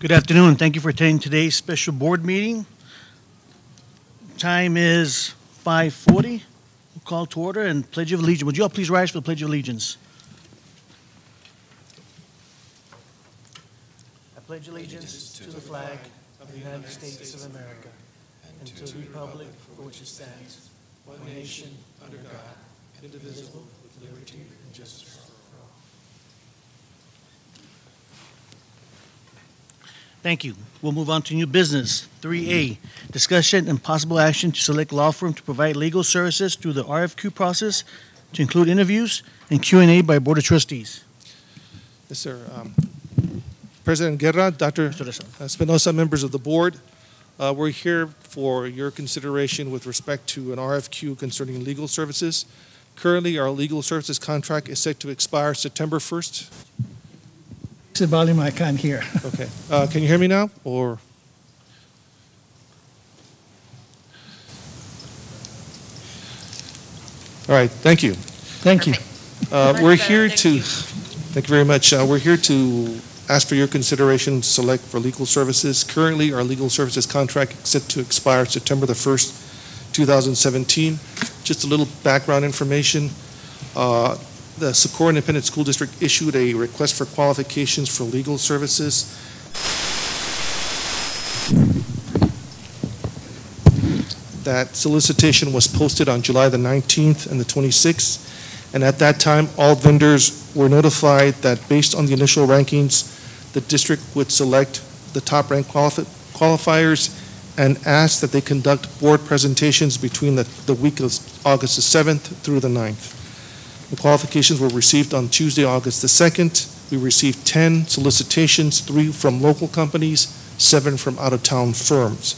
Good afternoon. Thank you for attending today's special board meeting. Time is 5:40. We'll Call to order and pledge of allegiance. Would you all please rise for the pledge of allegiance? I pledge allegiance to the flag of the United States of America and to the republic for which it stands, one nation, under God, indivisible, with liberty and justice for all. Thank you. We'll move on to new business. 3A, discussion and possible action to select law firm to provide legal services through the RFQ process to include interviews and Q and A by Board of Trustees. Yes, sir. Um, President Guerra, Dr. Reza. Espinosa, members of the board, uh, we're here for your consideration with respect to an RFQ concerning legal services. Currently, our legal services contract is set to expire September 1st. It's the volume I can't hear. Okay. Uh, Can you hear me now, or? All right, thank you. Thank you. Uh, We're here to, you. thank you very much. Uh, We're here to ask for your consideration, to select for legal services. Currently, our legal services contract is set to expire September the 1st, 2017. Just a little background information. Uh, The Socorro Independent School District issued a request for qualifications for legal services. That solicitation was posted on July the 19th and the 26th. And at that time, all vendors were notified that based on the initial rankings, the district would select the top-ranked qualifi- qualifiers and ask that they conduct board presentations between the, the week of August the 7th through the 9th. The qualifications were received on Tuesday, August the 2nd. We received 10 solicitations, three from local companies, seven from out-of-town firms.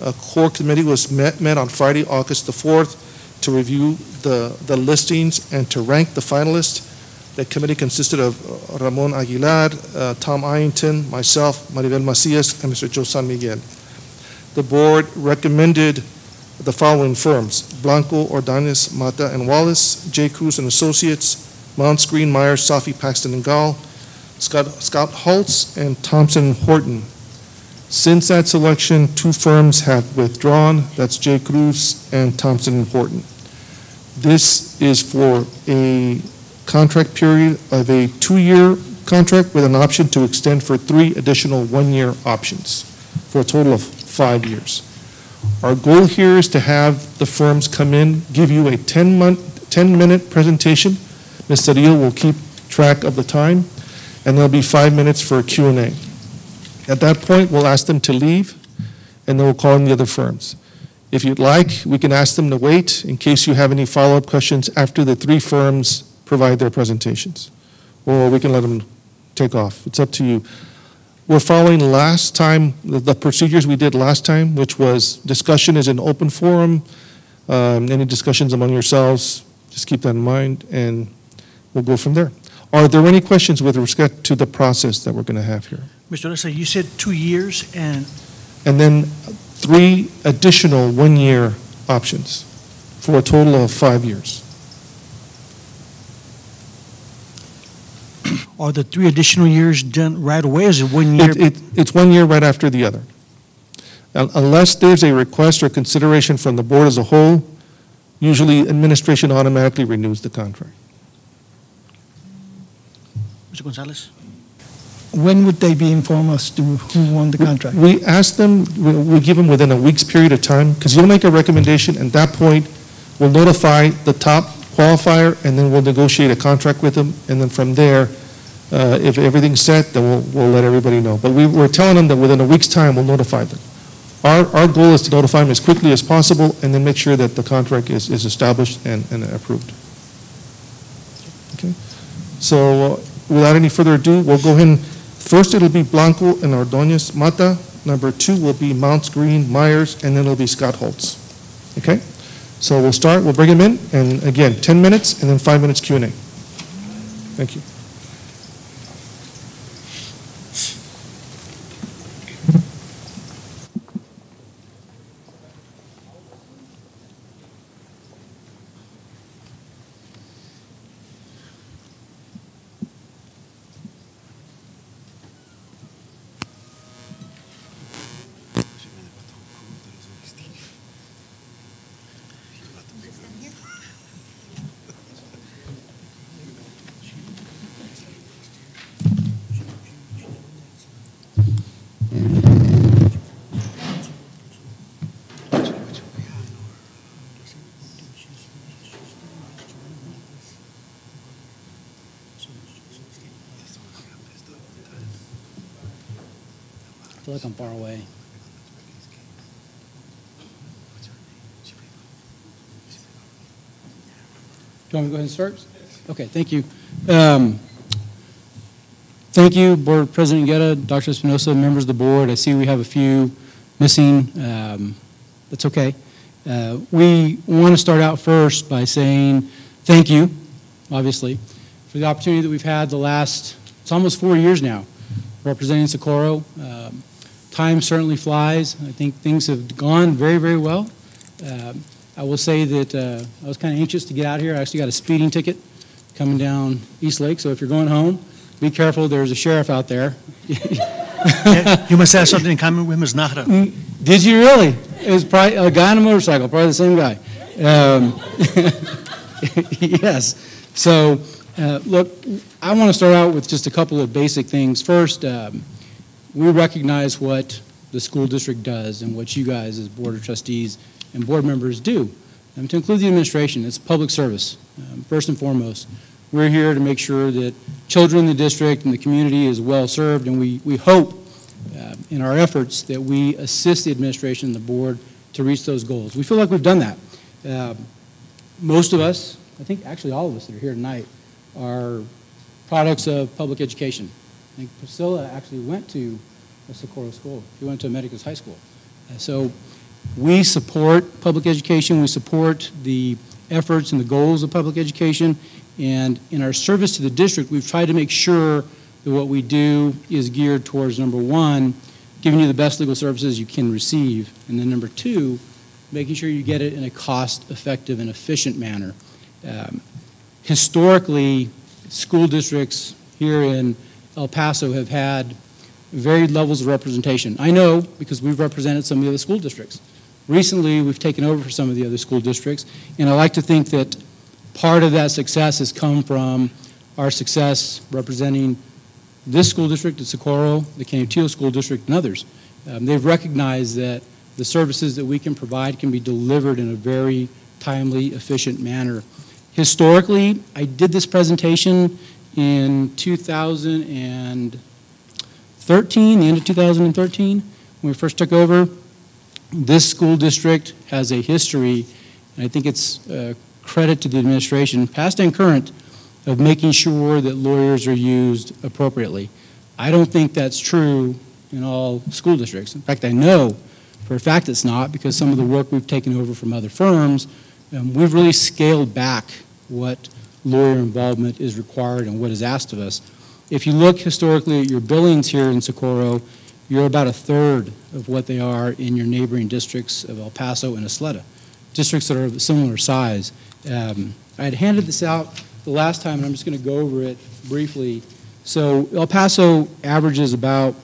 A core committee was met, met on Friday, August the 4th, to review the, the listings and to rank the finalists. The committee consisted of uh, Ramon Aguilar, uh, Tom Ianton, myself, Maribel Macias, and Mr. Joe San Miguel. The board recommended the following firms: Blanco, Ordonez, Mata, and Wallace, J. Cruz and Associates, Mounce Green, Myers, Safi, Paxton, and Gall, Scott, Scott Hulse, and Thompson Horton. Since that selection, two firms have withdrawn. That's J. Cruz and Thompson and Horton. This is for a contract period of a two-year contract with an option to extend for three additional one-year options for a total of five years. Our goal here is to have the firms come in, give you a 10-month, 10-minute presentation. Ms. Cedillo will keep track of the time, and there'll be five minutes for Q&A. At that point, we'll ask them to leave, and then we'll call in the other firms. If you'd like, we can ask them to wait in case you have any follow-up questions after the three firms provide their presentations. Or we can let them take off. It's up to you. We're following last time, the procedures we did last time, which was discussion is an open forum. Um, Any discussions among yourselves, just keep that in mind, and we'll go from there. Are there any questions with respect to the process that we're going to have here? Mr. Reza, you said two years and And then three additional one-year options for a total of five years. are the three additional years done right away? Is it one year? It, it, it's one year right after the other. Uh, unless there's a request or consideration from the board as a whole, usually administration automatically renews the contract. Mr. Gonzalez? When would they be informed as to who won the contract? We ask them, we, we give them within a week's period of time, because you'll make a recommendation, and at that point, we'll notify the top qualifier, and then we'll negotiate a contract with them, and then from there, uh, if everything's set, then we'll, we'll let everybody know. But we, we're telling them that within a week's time, we'll notify them. Our, our goal is to notify them as quickly as possible, and then make sure that the contract is, is established and, and approved. Okay? So, uh, without any further ado, we'll go ahead First, it'll be Blanco and Ordonez Mata. Number two will be Mounce Green Myers, and then it'll be Scott Hulse. Okay? So we'll start, we'll bring him in, and again, 10 minutes, and then five minutes Q and A. Thank you. feel like I'm far away. Do you want me to go ahead and start? Okay, thank you. Um, Thank you, Board President Guerra, Dr. Espinosa, members of the board. I see we have a few missing. Um, That's okay. Uh, We want to start out first by saying thank you, obviously, for the opportunity that we've had the last, it's almost four years now, representing Socorro. Um, Time certainly flies. I think things have gone very, very well. Um, I will say that uh, I was kind of anxious to get out here. I actually got a speeding ticket coming down East Lake, so if you're going home, be careful, there's a sheriff out there. You must have something in common with Ms. Nahara. Did you really? It was probably a guy on a motorcycle, probably the same guy. Um, yes. So, uh, look, I want to start out with just a couple of basic things. First, um, we recognize what the school district does and what you guys as board of trustees and board members do. And to include the administration, it's public service, um, first and foremost. We're here to make sure that children in the district and the community is well served, and we, we hope uh, in our efforts that we assist the administration and the board to reach those goals. We feel like we've done that. Um, Most of us, I think actually all of us that are here tonight, are products of public education. I think Priscilla actually went to a Socorro school. She went to Medicus High School. Uh, So we support public education, we support the efforts and the goals of public education, and in our service to the district, we've tried to make sure that what we do is geared towards, number one, giving you the best legal services you can receive, and then number two, making sure you get it in a cost-effective and efficient manner. Um, Historically, school districts here in El Paso have had varied levels of representation. I know because we've represented some of the other school districts. Recently, we've taken over for some of the other school districts, and I like to think that part of that success has come from our success representing this school district the Socorro, the Canutillo School District, and others. Um, They've recognized that the services that we can provide can be delivered in a very timely, efficient manner. Historically, I did this presentation in 2013, the end of 2013, when we first took over. This school district has a history, and I think it's uh, credit to the administration, past and current, of making sure that lawyers are used appropriately. I don't think that's true in all school districts. In fact, I know for a fact it's not because some of the work we've taken over from other firms, um, we've really scaled back what lawyer involvement is required and what is asked of us. If you look historically at your billings here in Socorro, you're about a third of what they are in your neighboring districts of El Paso and Ysleta, districts that are of a similar size. Um, I had handed this out the last time, and I'm just going to go over it briefly. So El Paso averages about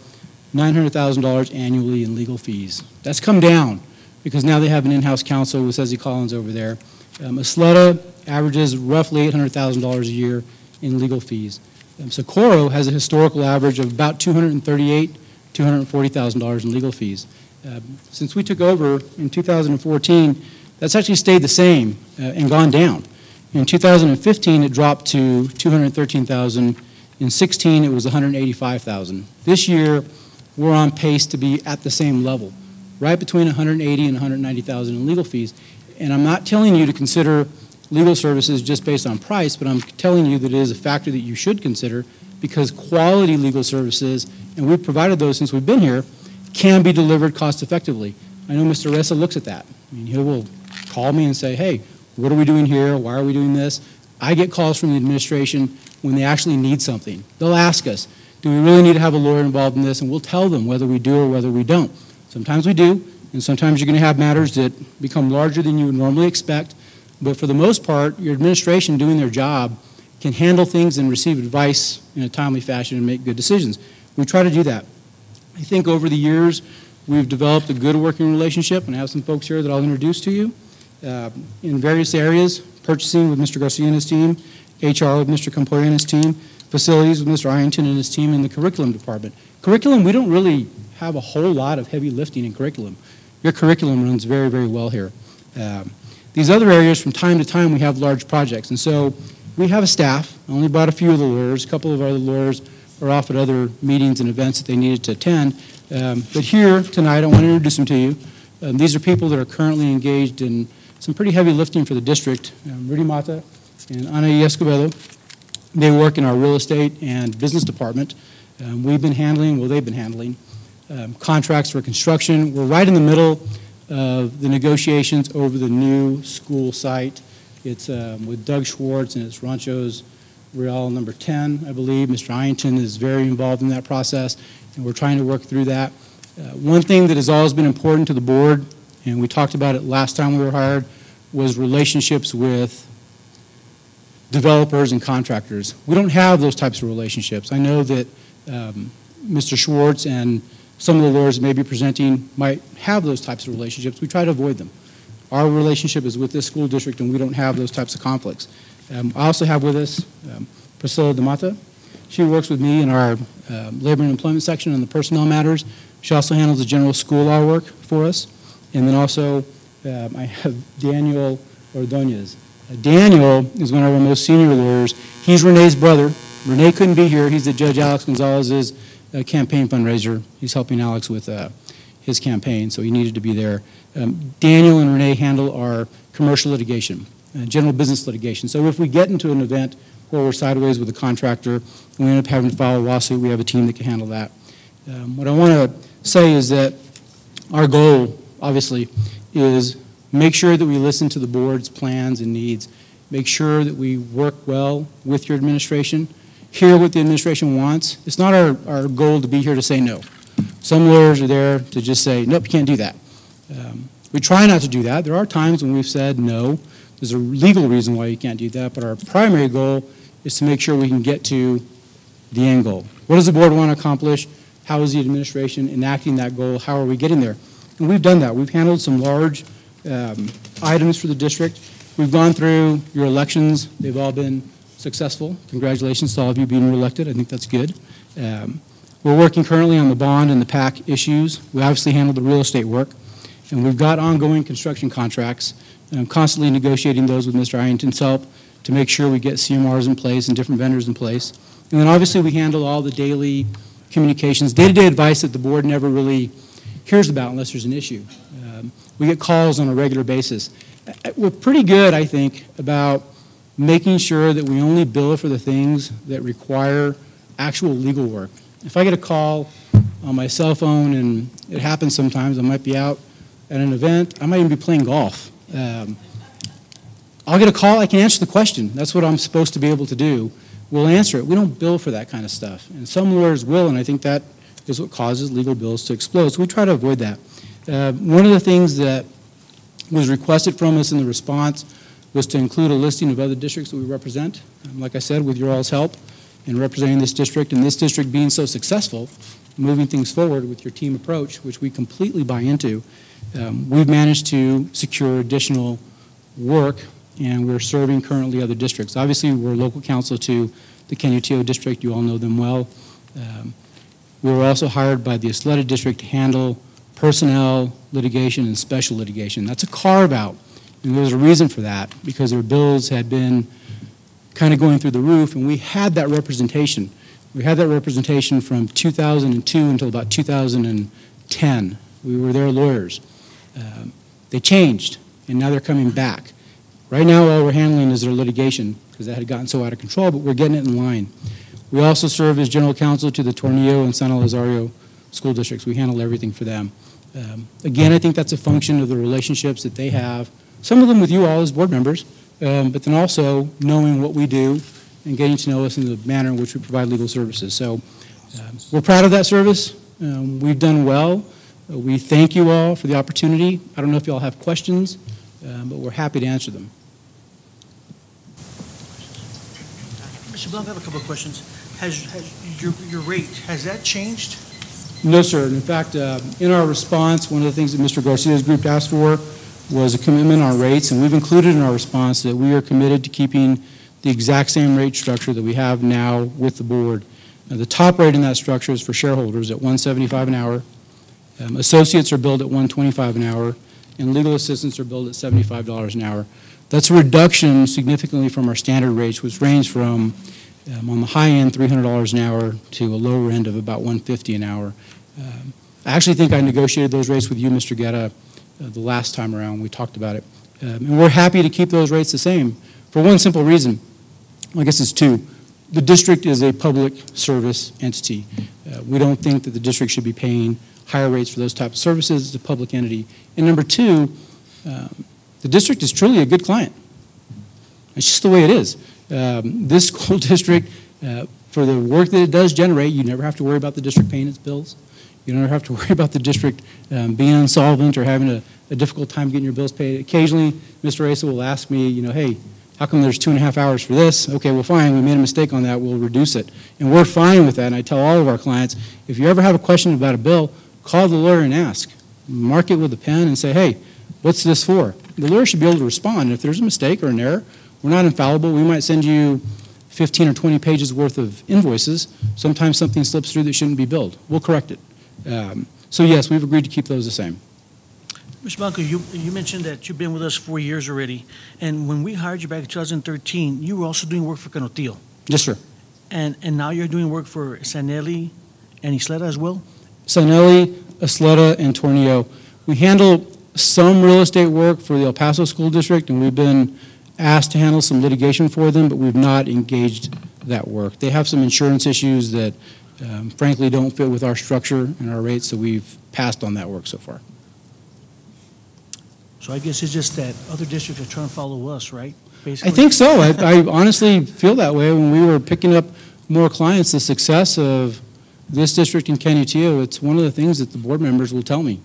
$900,000 annually in legal fees. That's come down because now they have an in-house counsel with Sezzy Collins over there. Um, Ysleta averages roughly $800,000 a year in legal fees. Um, Socorro has a historical average of about $238,000, $240,000 in legal fees. Um, Since we took over in 2014, that's actually stayed the same uh, and gone down. In 2015, it dropped to 213,000. In 16, it was 185,000. This year, we're on pace to be at the same level, right between 180 and 190,000 in legal fees. And I'm not telling you to consider legal services just based on price, but I'm telling you that it is a factor that you should consider because quality legal services, and we've provided those since we've been here, can be delivered cost effectively. I know Mr. Reza looks at that. I mean, he will call me and say, hey, what are we doing here? Why are we doing this? I get calls from the administration when they actually need something. They'll ask us, do we really need to have a lawyer involved in this? And we'll tell them whether we do or whether we don't. Sometimes we do, and sometimes you're going to have matters that become larger than you would normally expect. But for the most part, your administration doing their job can handle things and receive advice in a timely fashion and make good decisions. We try to do that. I think over the years, we've developed a good working relationship, and I have some folks here that I'll introduce to you uh, in various areas, purchasing with Mr. Garcia and his team, HR with Mr. Campoy and his team, facilities with Mr. Ironton and his team in the curriculum department. Curriculum, we don't really have a whole lot of heavy lifting in curriculum. Your curriculum runs very, very well here. Um, These other areas, from time to time, we have large projects. And so we have a staff. I only brought a few of the lawyers. A couple of our lawyers are off at other meetings and events that they needed to attend. Um, But here, tonight, I want to introduce them to you. Um, These are people that are currently engaged in some pretty heavy lifting for the district. Um, Rudy Mata and Ana Escobedo. They work in our real estate and business department. Um, We've been handling, well, they've been handling, um, contracts for construction. We're right in the middle of the negotiations over the new school site. It's um, with Doug Schwartz and it's Ranchos Real number 10, I believe. Mr. Ianton is very involved in that process, and we're trying to work through that. Uh, One thing that has always been important to the board, and we talked about it last time we were hired, was relationships with developers and contractors. We don't have those types of relationships. I know that um, Mr. Schwartz and some of the lawyers may be presenting might have those types of relationships. We try to avoid them. Our relationship is with this school district, and we don't have those types of conflicts. Um, I also have with us um, Priscilla DeMata. She works with me in our um, labor and employment section on the personnel matters. She also handles the general school law work for us. And then also, um, I have Daniel Ordonez. Uh, Daniel is one of our most senior lawyers. He's Renee's brother. Renee couldn't be here. He's the Judge Alex Gonzalez's uh, campaign fundraiser. He's helping Alex with uh, his campaign, so he needed to be there. Um, Daniel and Renee handle our commercial litigation, uh, general business litigation. So if we get into an event where we're sideways with a contractor and we end up having to file a lawsuit, we have a team that can handle that. Um, What I want to say is that our goal, obviously, is make sure that we listen to the board's plans and needs, make sure that we work well with your administration, hear what the administration wants. It's not our, our goal to be here to say no. Some lawyers are there to just say, nope, you can't do that. Um, We try not to do that. There are times when we've said no. There's a legal reason why you can't do that, but our primary goal is to make sure we can get to the end goal. What does the board want to accomplish? How is the administration enacting that goal? How are we getting there? And we've done that. We've handled some large um, items for the district. We've gone through your elections. They've all been successful. Congratulations to all of you being reelected. I think that's good. Um, We're working currently on the bond and the PAC issues. We obviously handle the real estate work. And we've got ongoing construction contracts. And I'm constantly negotiating those with Mr. Ianton's help to make sure we get CMRs in place and different vendors in place. And then obviously, we handle all the daily communications, day-to-day advice that the board never really hears about unless there's an issue. Um, We get calls on a regular basis. Uh, We're pretty good, I think, about making sure that we only bill for the things that require actual legal work. If I get a call on my cell phone, and it happens sometimes, I might be out at an event, I might even be playing golf. Um, I'll get a call, I can answer the question. That's what I'm supposed to be able to do. We'll answer it. We don't bill for that kind of stuff. And some lawyers will, and I think that is what causes legal bills to explode. So we try to avoid that. Uh, One of the things that was requested from us in the response was to include a listing of other districts that we represent. Um, Like I said, with your all's help in representing this district, and this district being so successful, moving things forward with your team approach, which we completely buy into, um, we've managed to secure additional work, and we're serving currently other districts. Obviously, we're local counsel to the Canutillo district. You all know them well. Um, We were also hired by the Ysleta district to handle personnel litigation and special litigation. That's a carve-out, and there's a reason for that, because their bills had been kind of going through the roof, and we had that representation. We had that representation from 2002 until about 2010. We were their lawyers. Um, They changed, and now they're coming back. Right now, all we're handling is their litigation, because that had gotten so out of control, but we're getting it in line. We also serve as general counsel to the Tornillo and San Elizario school districts. We handle everything for them. Um, Again, I think that's a function of the relationships that they have, some of them with you all as board members, um, but then also knowing what we do and getting to know us in the manner in which we provide legal services. So um, we're proud of that service. Um, We've done well. Uh, We thank you all for the opportunity. I don't know if you all have questions, um, but we're happy to answer them. Mr. Blunt, I have a couple of questions. Has, has your, your rate, has that changed? No, sir. In fact, uh, in our response, one of the things that Mr. Garcia's group asked for was a commitment on rates, and we've included in our response that we are committed to keeping the exact same rate structure that we have now with the board. Now, The top rate in that structure is for shareholders at 175 an hour. Um, Associates are billed at 125 an hour, and legal assistants are billed at $75 an hour. That's a reduction significantly from our standard rates, which range from, um, on the high end, $300 an hour to a lower end of about 150 an hour. Um, I actually think I negotiated those rates with you, Mr. Guerra, uh, the last time around, we talked about it. Um, And we're happy to keep those rates the same, for one simple reason. I guess it's two. The district is a public service entity. Uh, We don't think that the district should be paying higher rates for those types of services. It's a public entity. And number two, um, the district is truly a good client. It's just the way it is. Um, This school district, uh, for the work that it does generate, you never have to worry about the district paying its bills. You don't have to worry about the district um, being insolvent or having a a difficult time getting your bills paid. Occasionally, Mr. Asa will ask me, you know, hey, how come there's two and a half hours for this? Okay, well, fine, we made a mistake on that, we'll reduce it. And we're fine with that, and I tell all of our clients, if you ever have a question about a bill, call the lawyer and ask. Mark it with a pen and say, hey, what's this for? The lawyer should be able to respond. If there's a mistake or an error, we're not infallible. We might send you 15 or 20 pages worth of invoices. Sometimes something slips through that shouldn't be billed. We'll correct it. Um, So yes, we've agreed to keep those the same. Mr. Blanco, you, you mentioned that you've been with us four years already, and when we hired you back in 2013, you were also doing work for Canutillo, Yes, sir. and, and now you're doing work for San Eli and Ysleta as well? Sanelli, Ysleta, and Tornillo. We handle some real estate work for the El Paso School District, and we've been asked to handle some litigation for them, but we've not engaged that work. They have some insurance issues that um, frankly don't fit with our structure and our rates, so we've passed on that work so far. So I guess it's just that other districts are trying to follow us, right? Basically. I think so. I, I honestly feel that way. When we were picking up more clients, the success of this district in Canutillo, it's one of the things that the board members will tell me.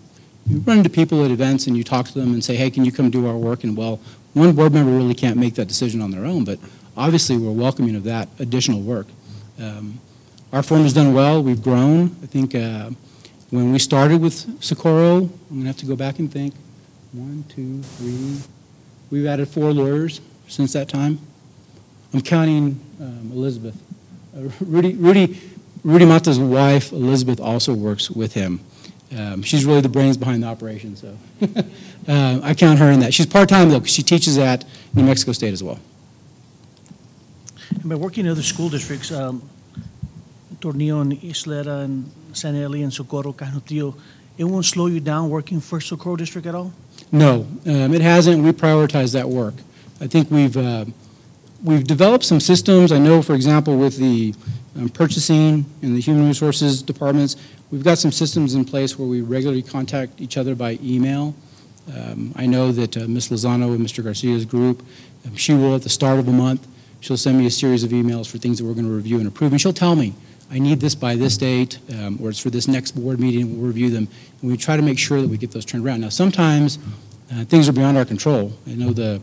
You run into people at events and you talk to them and say, hey, can you come do our work? And well, one board member really can't make that decision on their own, but obviously we're welcoming of that additional work. Um, our firm has done well. We've grown. I think uh, when we started with Socorro, I'm going to have to go back and think. One, two, three. We've added four lawyers since that time. I'm counting um, Elizabeth. Uh, Rudy, Rudy, Rudy Mata's wife, Elizabeth, also works with him. Um, she's really the brains behind the operation, so uh, I count her in that. She's part-time though, because she teaches at New Mexico State as well. And by working in other school districts, um, Tornillo and Ysleta and San Eli and Socorro, Canutillo, it won't slow you down working for Socorro District at all? No, um, it hasn't. We prioritize that work. I think we've uh, we've developed some systems. I know, for example, with the um, purchasing and the human resources departments, we've got some systems in place where we regularly contact each other by email. Um, I know that uh, Ms. Lozano and Mr. Garcia's group, um, she will at the start of a month, she'll send me a series of emails for things that we're going to review and approve, and she'll tell me, I need this by this date, um, or it's for this next board meeting, we'll review them, and we try to make sure that we get those turned around. Now, sometimes uh, things are beyond our control. I know the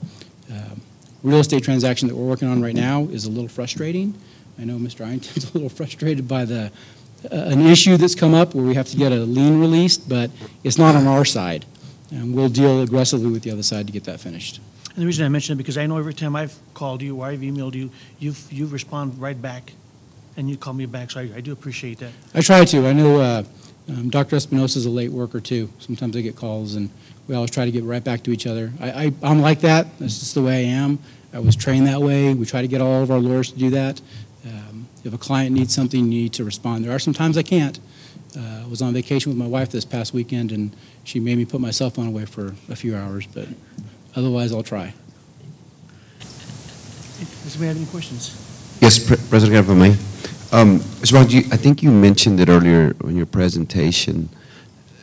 uh, real estate transaction that we're working on right now is a little frustrating. I know Mr. Ironton's a little frustrated by the uh, an issue that's come up where we have to get a lien released, but it's not on our side. And we'll deal aggressively with the other side to get that finished. And the reason I mention it, because I know every time I've called you or I've emailed you, you've, you respond right back, and you call me back, so I, I do appreciate that. I try to. I know uh, um, Dr. Espinosa's a late worker too. Sometimes I get calls and we always try to get right back to each other. I, I, I'm like that. That's just the way I am. I was trained that way. We try to get all of our lawyers to do that. Um, if a client needs something, you need to respond. There are some times I can't. Uh, I was on vacation with my wife this past weekend and she made me put my cell phone away for a few hours, but otherwise I'll try. Does anybody have any questions? Yes, Pre- President, if I may. Um, you- I think you mentioned it earlier in your presentation,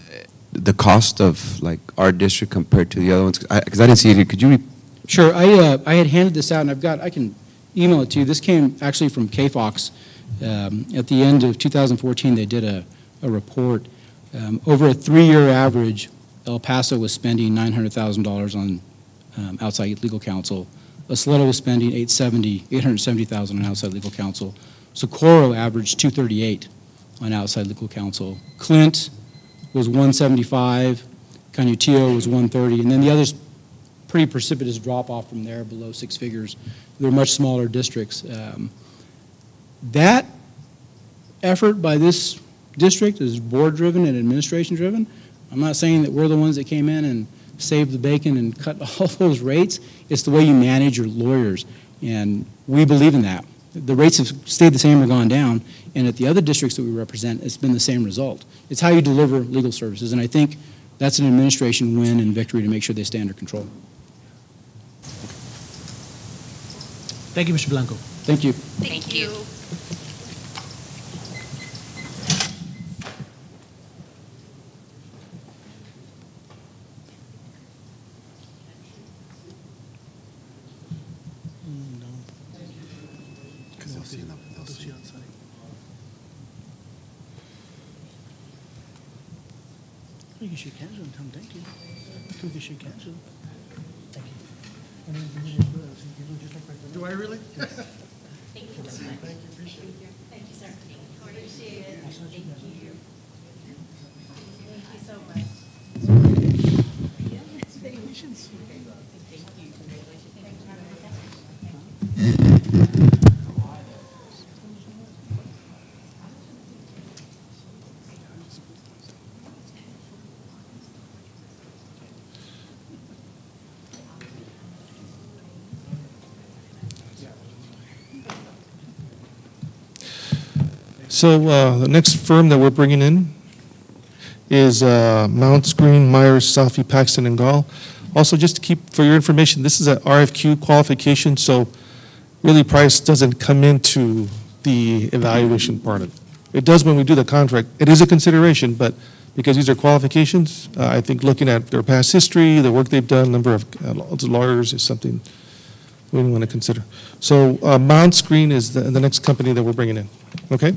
uh, the cost of like our district compared to the other ones, because I didn't see it. Could you, re- Sure. I, uh, I had handed this out, and I've got, I can email it to you. This came actually from KFOX. Um, At the end of 2014, they did a, a report. Um, Over a three-year average, El Paso was spending $900,000 on um, outside legal counsel. Ysleta was spending 870, 870,000 on outside legal counsel. Socorro averaged 238 on outside legal counsel. Clint was 175, Canutillo was 130, and then the others pretty precipitous drop off from there below six figures. They're much smaller districts. Um, That effort by this district is board-driven and administration-driven. I'm not saying that we're the ones that came in and saved the bacon and cut all those rates. It's the way you manage your lawyers, and we believe in that. The rates have stayed the same or gone down, and at the other districts that we represent, it's been the same result. It's how you deliver legal services, and I think that's an administration win and victory to make sure they stay under control. Thank you, Mr. Blanco. Thank you. Thank you. You can shake hands with him, tell him thank you. You can shake hands with him. Thank you. And then you can do it, you can do it just like right there. Do I really? Thank you so much. Thank you, appreciate it. Thank you, sir. Appreciate it. Thank you. Thank you so much. So uh, the next firm that we're bringing in is uh, Mounce Green, Myers, Safi, Paxton, and Gall. Also, just to keep, for your information, this is an RFQ qualification, so really price doesn't come into the evaluation part of it. It does when we do the contract. It is a consideration, but because these are qualifications, uh, I think looking at their past history, the work they've done, number of uh, lawyers is something we want to consider. So uh, Mounce Green is the the next company that we're bringing in, okay?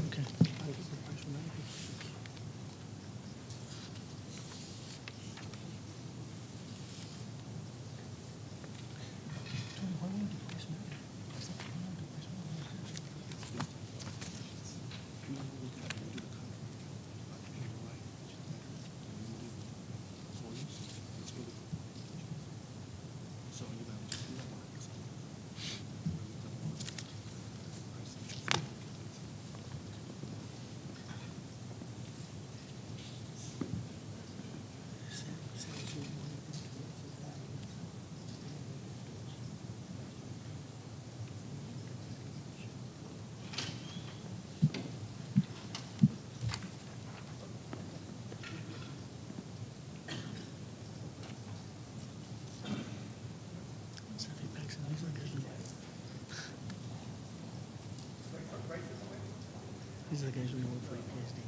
Are the guys who know for do PhD.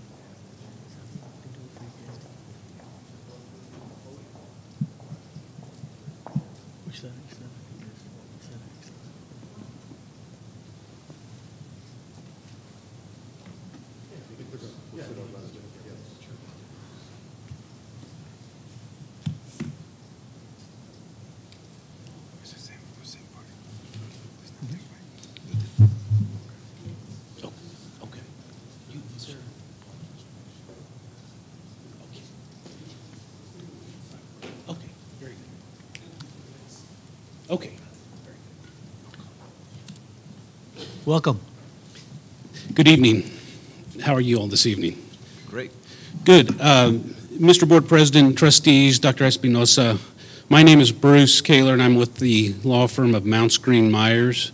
Which letter? Which letter? Which letter? Okay. You, sir. Okay. Okay, very good. Okay. Welcome. Good evening. How are you all this evening? Great. Good. Um, Mr. Board President, trustees, Dr. Espinosa, my name is Bruce Koehler, and I'm with the law firm of Mounce Green Myers.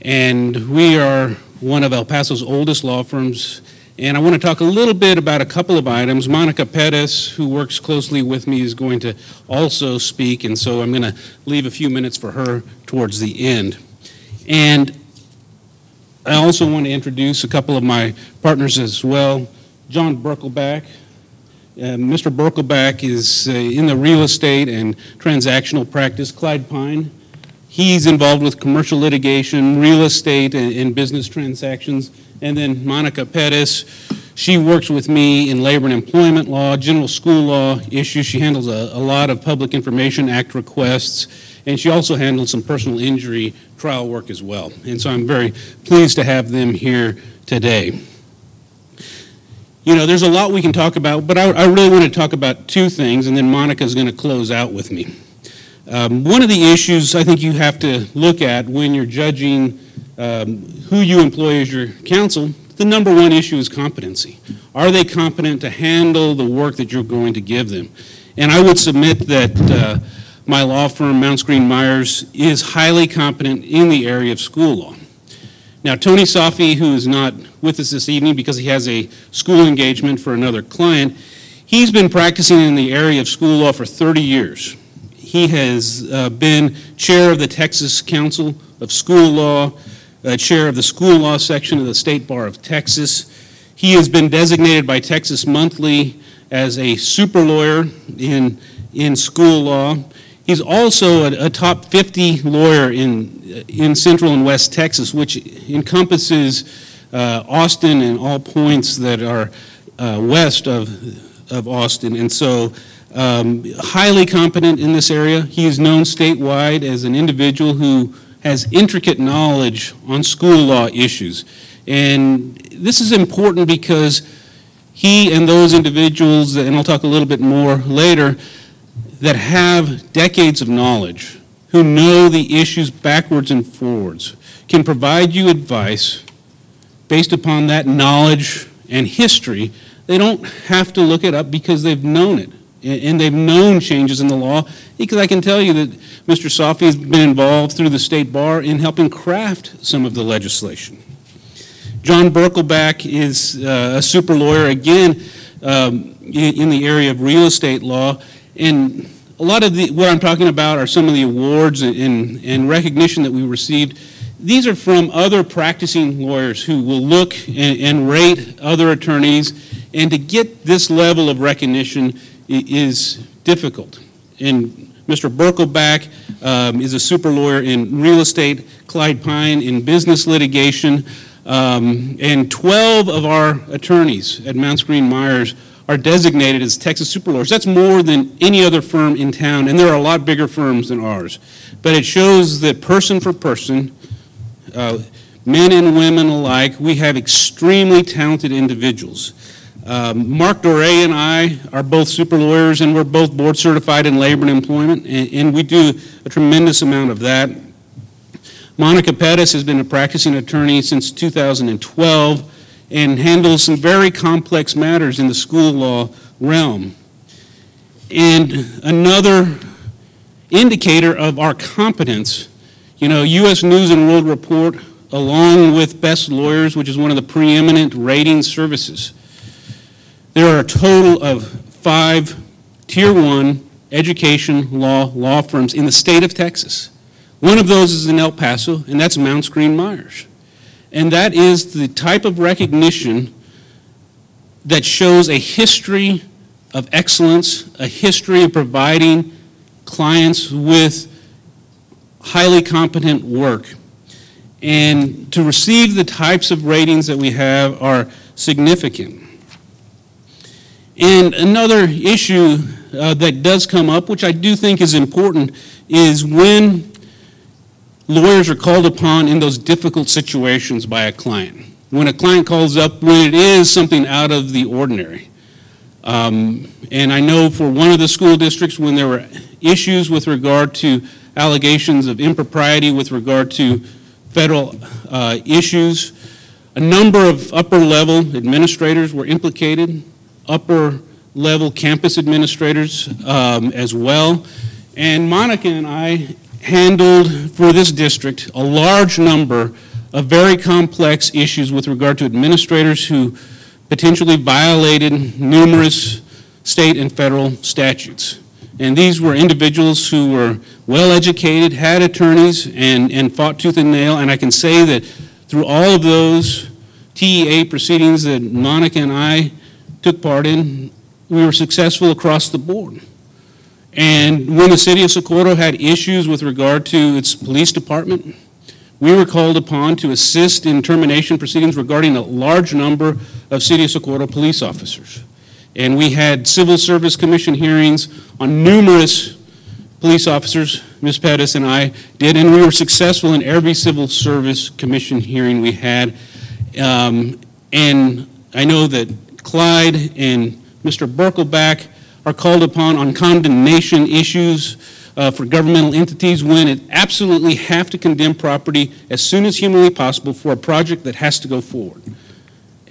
And we are one of El Paso's oldest law firms. And I want to talk a little bit about a couple of items. Monica Pettis, who works closely with me, is going to also speak, and so I'm going to leave a few minutes for her towards the end. And I also want to introduce a couple of my partners as well. John Birkelbach. Uh, Mr. Birkelbach is uh, in the real estate and transactional practice. Clyde Pine, he's involved with commercial litigation, real estate, and, and business transactions. And then Monica Pettis, she works with me in labor and employment law, general school law issues. She handles a, a lot of Public Information Act requests, and she also handles some personal injury trial work as well. And so I'm very pleased to have them here today. You know, there's a lot we can talk about, but I, I really want to talk about two things, and then Monica's going to close out with me. Um, one of the issues I think you have to look at when you're judging um, who you employ as your counsel, the number one issue is competency. Are they competent to handle the work that you're going to give them? And I would submit that uh, my law firm, Mounce Green Myers, is highly competent in the area of school law. Now, Tony Safi, who is not with us this evening because he has a school engagement for another client, he's been practicing in the area of school law for 30 years. He has uh, been chair of the Texas Council of School Law, uh, chair of the school law section of the State Bar of Texas. He has been designated by Texas Monthly as a super lawyer in, in school law. He's also a, a top 50 lawyer in, in Central and West Texas, which encompasses uh, Austin and all points that are uh, west of, of Austin. And so, um, highly competent in this area. He is known statewide as an individual who has intricate knowledge on school law issues. And this is important because he and those individuals, and I'll talk a little bit more later, that have decades of knowledge, who know the issues backwards and forwards, can provide you advice based upon that knowledge and history. They don't have to look it up because they've known it and they've known changes in the law because I can tell you that Mr. Safi has been involved through the state bar in helping craft some of the legislation. John Birkelbach is uh, a super lawyer, again, um, in, the area of real estate law. And a lot of the, what I'm talking about are some of the awards and, and recognition that we received. These are from other practicing lawyers who will look and, and rate other attorneys. And to get this level of recognition is difficult. And Mr. Birkelbach um, is a super lawyer in real estate, Clyde Pine in business litigation, um, and 12 of our attorneys at Mounce Green Myers are designated as Texas super lawyers. That's more than any other firm in town, and there are a lot bigger firms than ours. But it shows that person for person, uh, men and women alike, we have extremely talented individuals. Um, Mark Dore and I are both super lawyers, and we're both board certified in labor and employment, and, and we do a tremendous amount of that. Monica Pettis has been a practicing attorney since 2012 and handles some very complex matters in the school law realm. And another indicator of our competence, you know, U.S. News and World Report, along with Best Lawyers, which is one of the preeminent rating services, there are a total of five Tier 1 education law law firms in the state of Texas. One of those is in El Paso, and that's Mounce Green Myers. And that is the type of recognition that shows a history of excellence, a history of providing clients with highly competent work. And to receive the types of ratings that we have are significant. And another issue uh, that does come up, which I do think is important, is when lawyers are called upon in those difficult situations by a client. When a client calls up, when it is something out of the ordinary. Um, and I know for one of the school districts, when there were issues with regard to allegations of impropriety with regard to federal uh, issues, a number of upper level administrators were implicated, upper level campus administrators um, as well. And Monica and I handled for this district a large number of very complex issues with regard to administrators who potentially violated numerous state and federal statutes. And these were individuals who were well educated, had attorneys, and, and fought tooth and nail. And I can say that through all of those TEA proceedings that Monica and I took part in, we were successful across the board. And when the city of Socorro had issues with regard to its police department, we were called upon to assist in termination proceedings regarding a large number of city of Socorro police officers. And we had civil service commission hearings on numerous police officers, Ms. Pettis and I did, and we were successful in every civil service commission hearing we had. Um, and I know that Clyde and Mr. Birkelbach are called upon on condemnation issues uh, for governmental entities when it absolutely have to condemn property as soon as humanly possible for a project that has to go forward.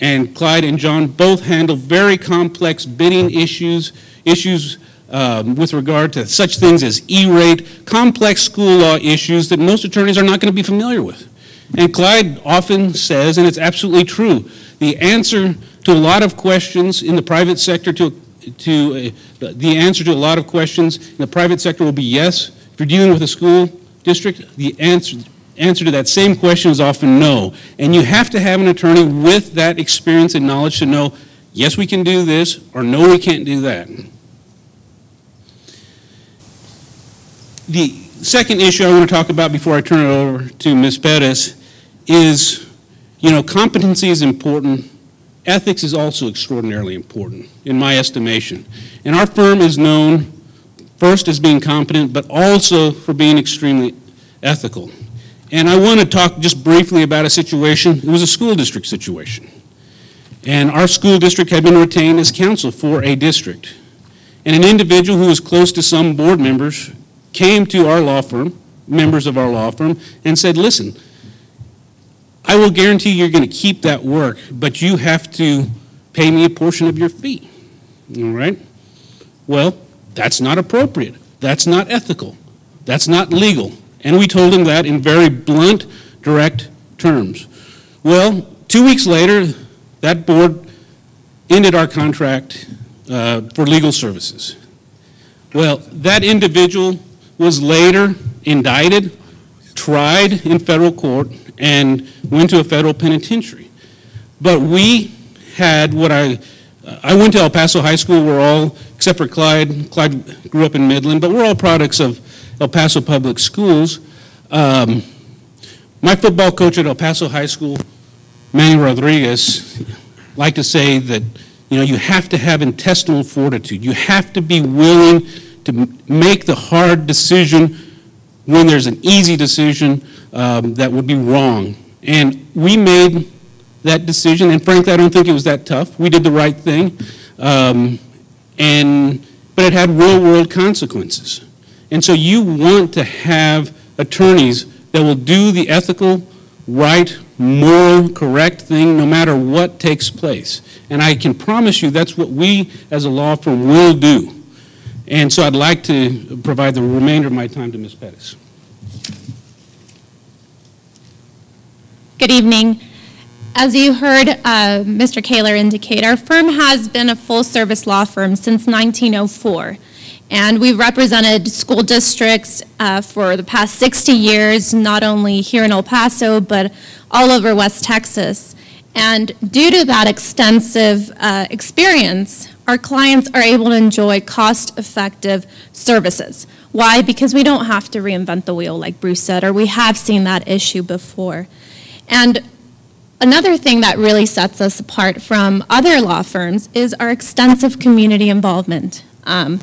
And Clyde and John both handle very complex bidding issues, issues um, with regard to such things as E-rate, complex school law issues that most attorneys are not going to be familiar with. And Clyde often says, and it's absolutely true, the answer to a lot of questions in the private sector to, to, uh, the answer to a lot of questions in the private sector will be yes. If you're dealing with a school district, the answer, answer to that same question is often no. And you have to have an attorney with that experience and knowledge to know, yes, we can do this, or no, we can't do that. The second issue I want to talk about before I turn it over to Ms. Pettis is, you know, competency is important. Ethics is also extraordinarily important, in my estimation. And our firm is known first as being competent, but also for being extremely ethical. And I want to talk just briefly about a situation. It was a school district situation. And our school district had been retained as counsel for a district. And an individual who was close to some board members came to our law firm, members of our law firm, and said, listen, I will guarantee you're going to keep that work, but you have to pay me a portion of your fee. All right? Well, that's not appropriate. That's not ethical. That's not legal. And we told him that in very blunt, direct terms. Well, two weeks later, that board ended our contract uh, for legal services. Well, that individual was later indicted, tried in federal court, and went to a federal penitentiary. But we had what I, I went to El Paso High School, we're all, except for Clyde, Clyde grew up in Midland, but we're all products of El Paso Public Schools. Um, my football coach at El Paso High School, Manny Rodriguez, liked to say that, you know, you have to have intestinal fortitude. You have to be willing to make the hard decision when there's an easy decision um, that would be wrong. And we made that decision, and frankly, I don't think it was that tough. We did the right thing, um, and but it had real-world consequences. And so you want to have attorneys that will do the ethical, right, moral, correct thing no matter what takes place. And I can promise you that's what we as a law firm will do. And so I'd like to provide the remainder of my time to Ms. Pettis. Good evening. As you heard uh, Mr. Koehler indicate, our firm has been a full-service law firm since 1904. And we've represented school districts uh, for the past 60 years, not only here in El Paso, but all over West Texas. And due to that extensive uh, experience, our clients are able to enjoy cost-effective services. Why? Because we don't have to reinvent the wheel, like Bruce said, or we have seen that issue before. And another thing that really sets us apart from other law firms is our extensive community involvement. Um,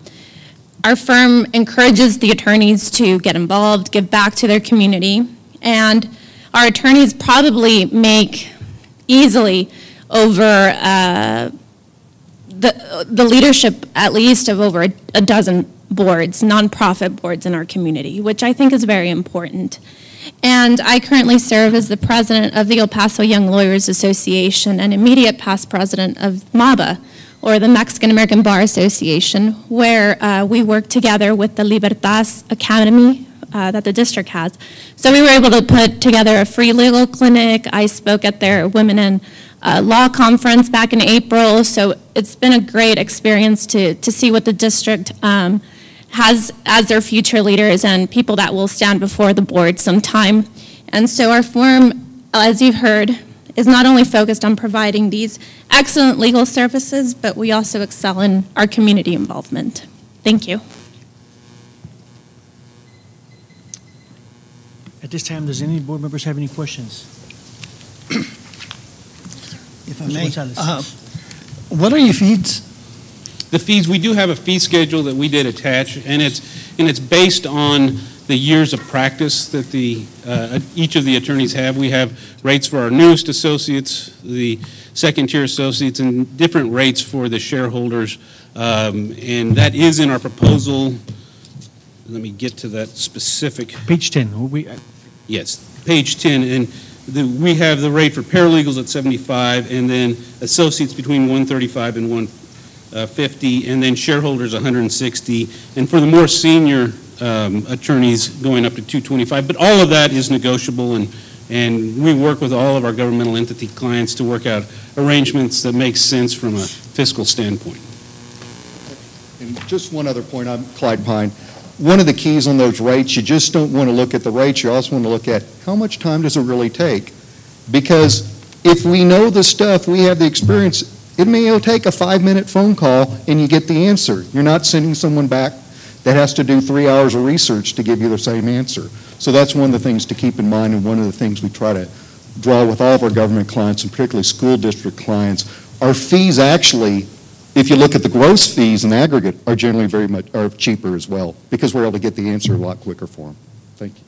our firm encourages the attorneys to get involved, give back to their community, and our attorneys probably make easily over uh, the, the leadership, at least, of over a, a dozen boards, nonprofit boards in our community, which I think is very important. And I currently serve as the president of the El Paso Young Lawyers Association and immediate past president of MABA, or the Mexican American Bar Association, where uh, we work together with the Libertas Academy uh, that the district has. So we were able to put together a free legal clinic. I spoke at their Women in uh, Law conference back in April. So it's been a great experience to, to see what the district um, has as their future leaders and people that will stand before the board sometime. And so our forum, as you've heard, is not only focused on providing these excellent legal services, but we also excel in our community involvement. Thank you. At this time, does any board members have any questions? If I may. Uh, What are your fees? The fees, we do have a fee schedule that we did attach, and it's, and it's based on the years of practice that the, uh, each of the attorneys have. We have rates for our newest associates, the second-tier associates, and different rates for the shareholders. Um, And that is in our proposal. Let me get to that specific. Page 10, we, Yes, page 10, and the, we have the rate for paralegals at 75, and then associates between 135 and 150, and then shareholders 160, and for the more senior um, attorneys, going up to 225. But all of that is negotiable, and And we work with all of our governmental entity clients to work out arrangements that make sense from a fiscal standpoint. And just one other point, I'm Clyde Pine. One of the keys on those rates, you just don't want to look at the rates, you also want to look at how much time does it really take? Because if we know the stuff, we have the experience, it may take a five-minute phone call and you get the answer. You're not sending someone back that has to do three hours of research to give you the same answer. So that's one of the things to keep in mind and one of the things we try to draw with all of our government clients and particularly school district clients. Our fees actually if you look at the gross fees in aggregate, are generally very much, are cheaper as well, because we're able to get the answer a lot quicker for them. Thank you.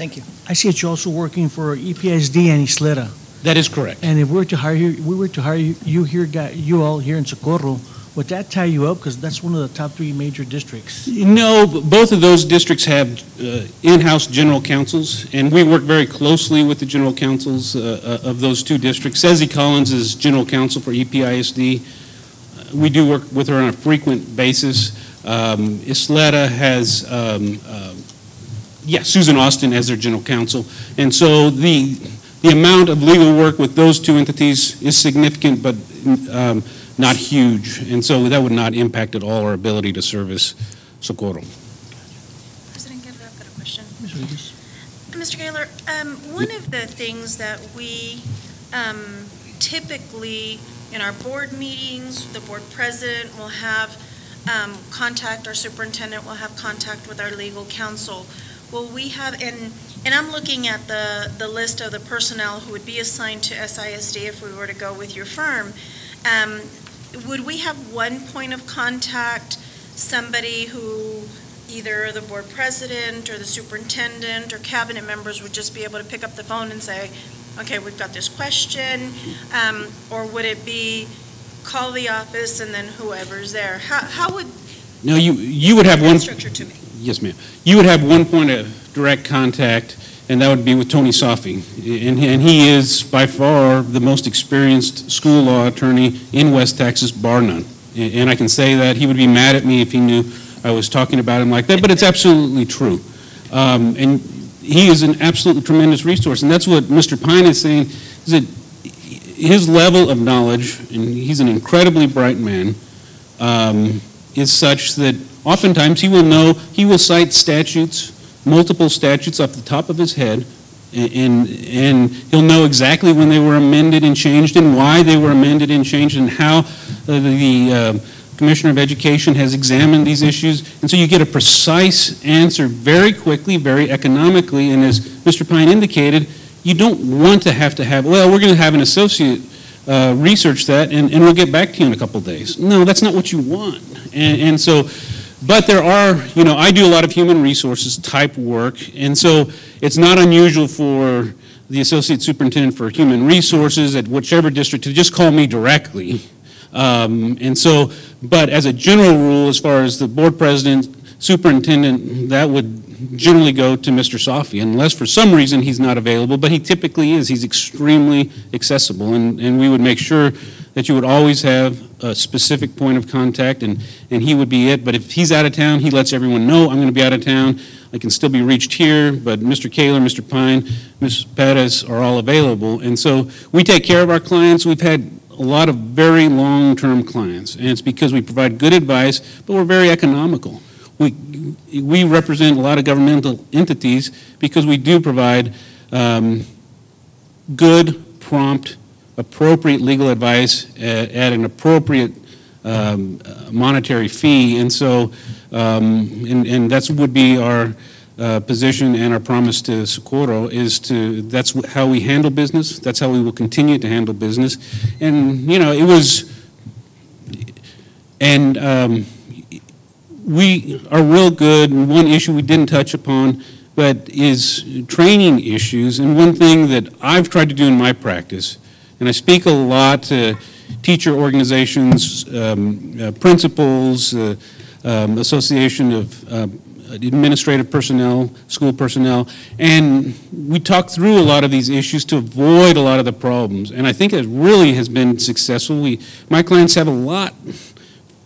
Thank you. I see that you're also working for EPSD and Ysleta. That is correct. And if we were to hire you, we were to hire you you here, guy- you all here in Socorro, would that tie you up? Because that's one of the top three major districts. No, both of those districts have uh, in-house general counsels, and we work very closely with the general counsels uh, uh, of those two districts. Sezzy Collins is general counsel for EPISD. Uh, We do work with her on a frequent basis. Um, Ysleta has, um, um, yeah, Susan Austin as their general counsel. And so the, the amount of legal work with those two entities is significant, but um, not huge, and so that would not impact at all our ability to service Socorro. President Guerrero, I've got a question. Mr. Koehler, um, one of the things that we um, typically, in our board meetings, the board president will have um, contact, our superintendent will have contact with our legal counsel. Will we have, and, and I'm looking at the, the list of the personnel who would be assigned to SISD if we were to go with your firm. Um, Would we have one point of contact, somebody who either the board president or the superintendent or cabinet members would just be able to pick up the phone and say, okay, we've got this question, um, or would it be call the office and then whoever's there? How, how would No, you, you would have one, structure to me? yes, ma'am. You would have one point of direct contact, and that would be with Tony Safi. And, and he is by far the most experienced school law attorney in West Texas, bar none. And and I can say that, he would be mad at me if he knew I was talking about him like that, but it's absolutely true. Um, And he is an absolutely tremendous resource, and that's what Mr. Pine is saying, is that his level of knowledge, and he's an incredibly bright man, um, is such that oftentimes he will know, he will cite statutes, multiple statutes off the top of his head, and, and he'll know exactly when they were amended and changed, and why they were amended and changed, and how uh, the uh, Commissioner of Education has examined these issues. And so you get a precise answer very quickly, very economically, and as Mr. Pine indicated, you don't want to have to have, well, we're going to have an associate uh, research that, and, and we'll get back to you in a couple days. No, that's not what you want. And, and so, but there are, you know, I do a lot of human resources type work, and so it's not unusual for the associate superintendent for human resources at whichever district to just call me directly. Um, and so, but as a general rule, as far as the board president, superintendent, that would generally go to Mr. Safi, unless for some reason he's not available, but he typically is. He's extremely accessible, and, and we would make sure that you would always have a specific point of contact, and, and he would be it. But if he's out of town, he lets everyone know, I'm going to be out of town. I can still be reached here, but Mr. Koehler, Mr. Pine, Ms. Perez are all available. And so we take care of our clients. We've had a lot of very long-term clients, and it's because we provide good advice, but we're very economical. We, we represent a lot of governmental entities because we do provide um, good, prompt, appropriate legal advice at, at an appropriate um, monetary fee. And so, um, and, and that's would be our uh, position and our promise to Socorro is to, that's how we handle business. That's how we will continue to handle business. And, you know, it was, and um, we are real good, and one issue we didn't touch upon, but is training issues. And one thing that I've tried to do in my practice, and I speak a lot to teacher organizations, um, uh, principals, uh, um, Association of uh, Administrative Personnel, School Personnel, and we talk through a lot of these issues to avoid a lot of the problems. And I think it really has been successful. We, my clients have a lot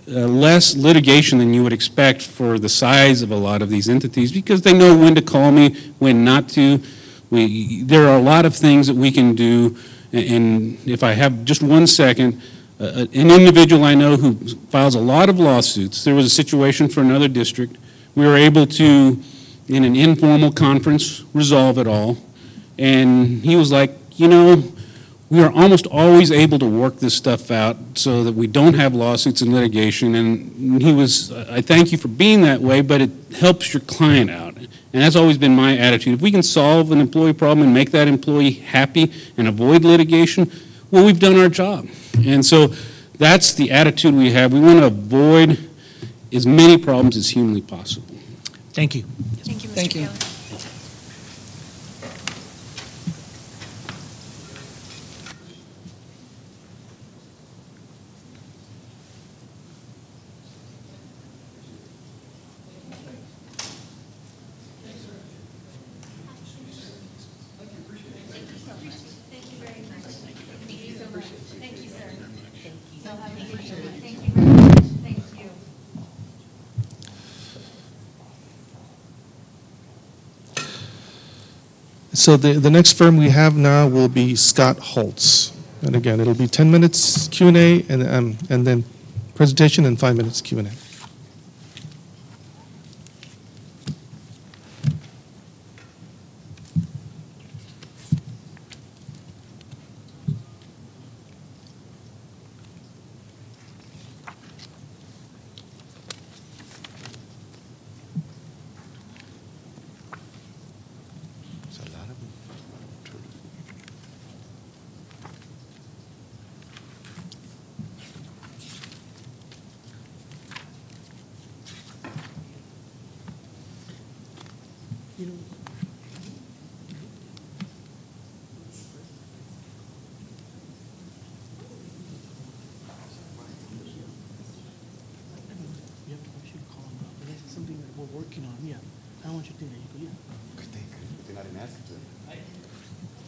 uh, less litigation than you would expect for the size of a lot of these entities because they know when to call me, when not to. We, there are a lot of things that we can do, and if I have just one second, uh, an individual I know who files a lot of lawsuits, there was a situation for another district, we were able to, in an informal conference, resolve it all, and he was like, you know, we are almost always able to work this stuff out so that we don't have lawsuits and litigation. And he was, I thank you for being that way, but it helps your client out. And that's always been my attitude. If we can solve an employee problem and make that employee happy and avoid litigation, well, we've done our job. And so that's the attitude we have. We want to avoid as many problems as humanly possible. Thank you. Thank you, Mr. Thank you. Koehler. So the, the next firm we have now will be Scott Hulse. And again, it'll be 10 minutes Q and um, and then presentation and five minutes Q working on, yeah. I don't want you to think that you go, yeah.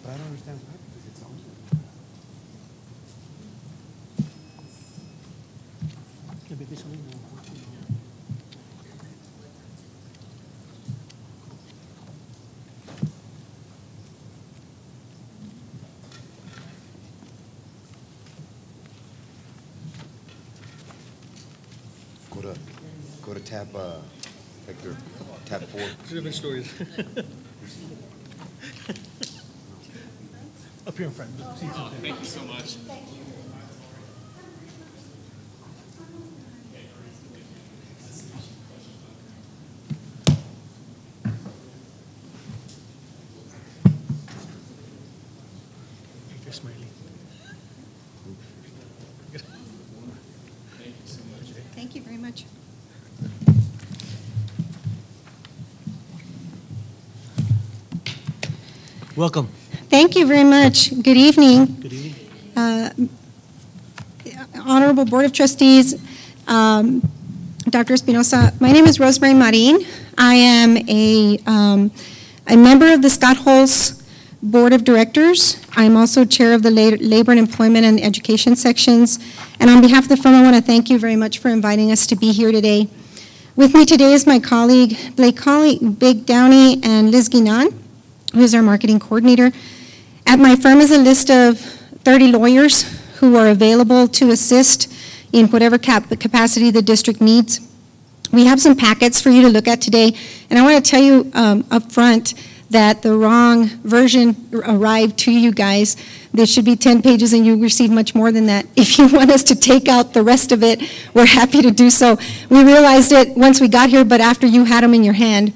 But I don't understand why, because it's on. Yeah, but there's something that we're working on. Go to, go to tab, uh, Hector, tab four. Different stories. Up here in front. Thank you so much. Welcome. Thank you very much. Good evening. Good evening. Uh, Honorable Board of Trustees, um, Dr. Espinosa, my name is Rosemary Marin. I am a, um, a member of the Scott Hulse Board of Directors. I'm also Chair of the Labor and Employment and Education Sections. And on behalf of the firm, I want to thank you very much for inviting us to be here today. With me today is my colleague Blake Colley, Big Downey, and Liz Guinan, who is our marketing coordinator. At my firm is a list of 30 lawyers who are available to assist in whatever cap- capacity the district needs. We have some packets for you to look at today, and I want to tell you um, up front that the wrong version arrived to you guys. There should be 10 pages, and you received much more than that. If you want us to take out the rest of it, we're happy to do so. We realized it once we got here, but after you had them in your hand.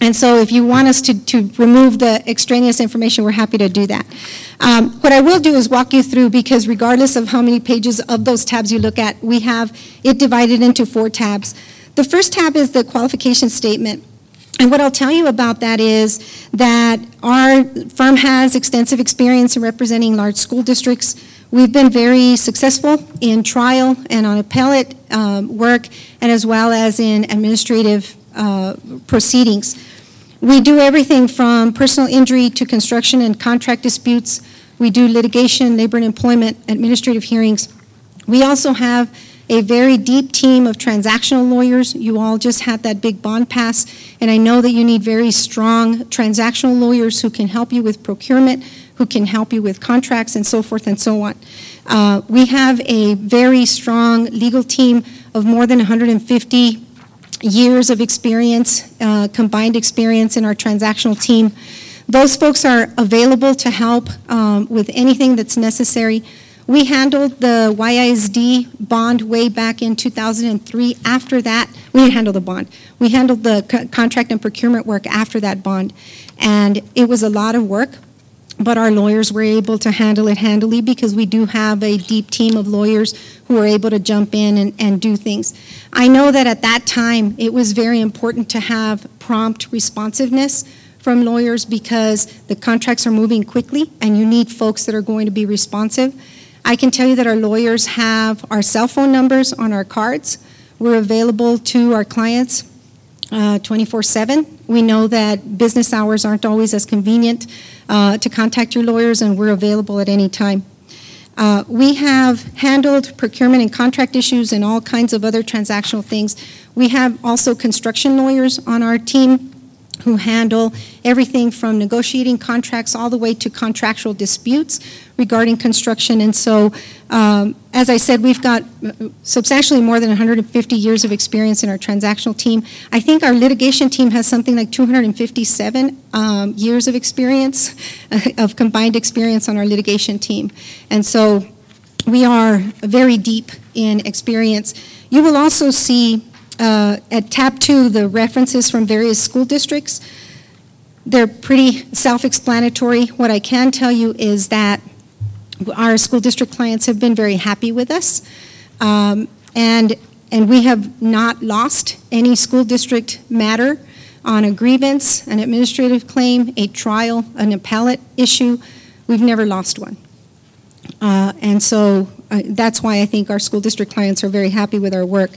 And so if you want us to, to remove the extraneous information, we're happy to do that. Um, What I will do is walk you through, because regardless of how many pages of those tabs you look at, we have it divided into four tabs. The first tab is the qualification statement. And what I'll tell you about that is that our firm has extensive experience in representing large school districts. We've been very successful in trial and on appellate um, work, and as well as in administrative uh, proceedings. We do everything from personal injury to construction and contract disputes. We do litigation, labor and employment, administrative hearings. We also have a very deep team of transactional lawyers. You all just had that big bond pass, and I know that you need very strong transactional lawyers who can help you with procurement, who can help you with contracts, and so forth and so on. Uh, we have a very strong legal team of more than 150 years of experience, uh, combined experience in our transactional team. Those folks are available to help um, with anything that's necessary. We handled the YISD bond way back in 2003. After that, we didn't handle the bond. We handled the co- contract and procurement work after that bond. And it was a lot of work, but our lawyers were able to handle it handily because we do have a deep team of lawyers who are able to jump in and, and do things. I know that at that time, it was very important to have prompt responsiveness from lawyers because the contracts are moving quickly and you need folks that are going to be responsive. I can tell you that our lawyers have our cell phone numbers on our cards. We're available to our clients uh, 24/7. We know that business hours aren't always as convenient uh, to contact your lawyers, and we're available at any time. Uh, We have handled procurement and contract issues and all kinds of other transactional things. We have also construction lawyers on our team who handle everything from negotiating contracts all the way to contractual disputes regarding construction. And so, um, as I said, we've got substantially more than 150 years of experience in our transactional team. I think our litigation team has something like 257 um, years of experience, of combined experience on our litigation team. And so, we are very deep in experience. You will also see uh, at tab two, the references from various school districts, they're pretty self-explanatory. What I can tell you is that our school district clients have been very happy with us. Um, and, and we have not lost any school district matter on a grievance, an administrative claim, a trial, an appellate issue. We've never lost one. Uh, and so uh, that's why I think our school district clients are very happy with our work.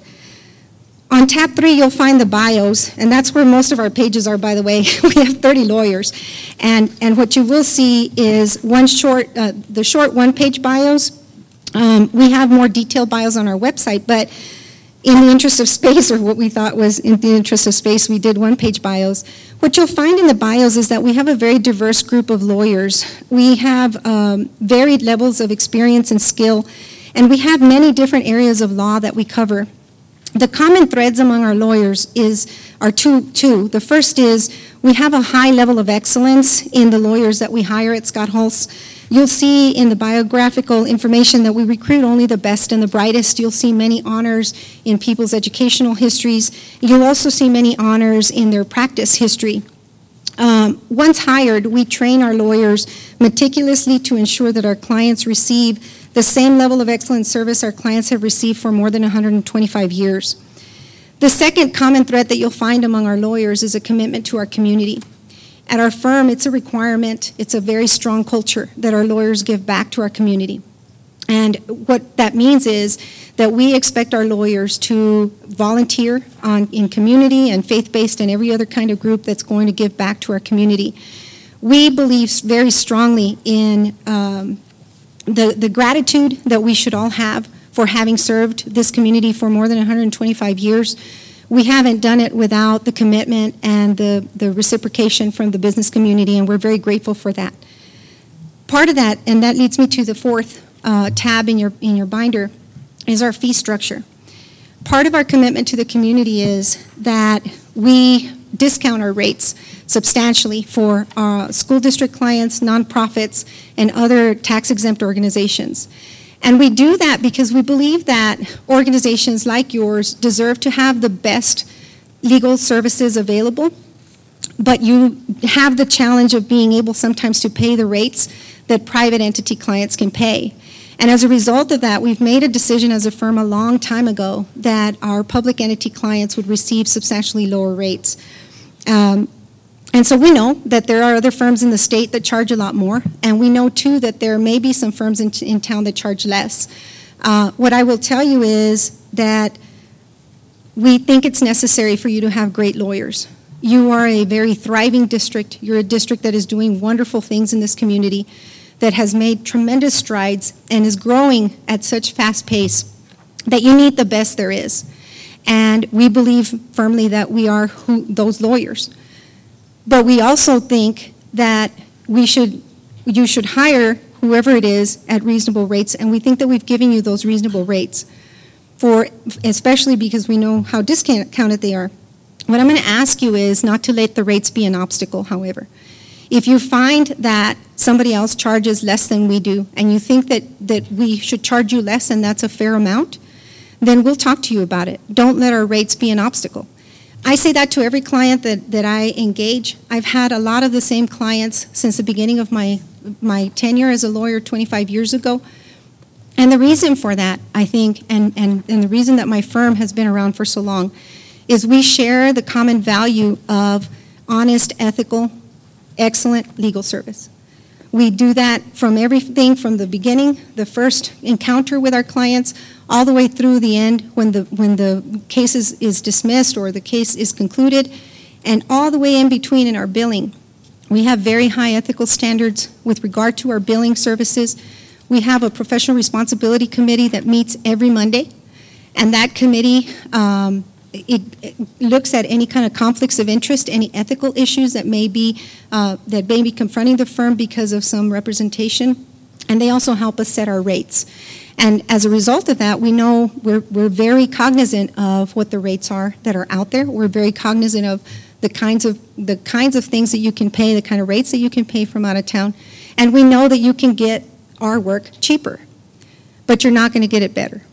On tab three, you'll find the bios, and that's where most of our pages are, by the way. we have 30 lawyers. And, and what you will see is one short, uh, the short one-page bios. Um, we have more detailed bios on our website, but in the interest of space, or what we thought was in the interest of space, we did one-page bios. What you'll find in the bios is that we have a very diverse group of lawyers. We have um, varied levels of experience and skill, and we have many different areas of law that we cover the common threads among our lawyers is are two two. The first is we have a high level of excellence in the lawyers that we hire at Scott Hulse. You'll see in the biographical information that we recruit only the best and the brightest. You'll see many honors in people's educational histories. You'll also see many honors in their practice history. Um, once hired, we train our lawyers meticulously to ensure that our clients receive the same level of excellent service our clients have received for more than 125 years. The second common thread that you'll find among our lawyers is a commitment to our community. At our firm, it's a requirement, it's a very strong culture that our lawyers give back to our community. And what that means is that we expect our lawyers to volunteer on, in community and faith-based and every other kind of group that's going to give back to our community. We believe very strongly in um, the, the gratitude that we should all have for having served this community for more than 125 years. We haven't done it without the commitment and the, the reciprocation from the business community, and we're very grateful for that. Part of that, and that leads me to the fourth uh, tab in your, in your binder, is our fee structure. Part of our commitment to the community is that we discount our rates substantially for uh, school district clients, nonprofits, and other tax exempt organizations. And we do that because we believe that organizations like yours deserve to have the best legal services available, but you have the challenge of being able sometimes to pay the rates that private entity clients can pay. And as a result of that, we've made a decision as a firm a long time ago that our public entity clients would receive substantially lower rates. Um, and so we know that there are other firms in the state that charge a lot more, and we know too that there may be some firms in, in town that charge less. Uh, what I will tell you is that we think it's necessary for you to have great lawyers. You are a very thriving district. You're a district that is doing wonderful things in this community, that has made tremendous strides and is growing at such fast pace that you need the best there is. And we believe firmly that we are who, those lawyers. But we also think that we should, you should hire whoever it is at reasonable rates, and we think that we've given you those reasonable rates for, especially because we know how discounted they are. What I'm going to ask you is not to let the rates be an obstacle, however. If you find that somebody else charges less than we do, and you think that, that we should charge you less and that's a fair amount, then we'll talk to you about it. Don't let our rates be an obstacle. I say that to every client that, that I engage. I've had a lot of the same clients since the beginning of my, my tenure as a lawyer 25 years ago. And the reason for that, I think, and, and, and the reason that my firm has been around for so long, is we share the common value of honest, ethical, excellent legal service. We do that from everything from the beginning, the first encounter with our clients, all the way through the end when the, when the case is, is dismissed or the case is concluded, and all the way in between in our billing. We have very high ethical standards with regard to our billing services. We have a professional responsibility committee that meets every Monday, and that committee um, it, it looks at any kind of conflicts of interest, any ethical issues that may be uh, that may be confronting the firm because of some representation, and they also help us set our rates. And as a result of that, we know we're, we're very cognizant of what the rates are that are out there. We're very cognizant of the kinds of the kinds of things that you can pay, the kind of rates that you can pay from out of town, and we know that you can get our work cheaper, but you're not going to get it better.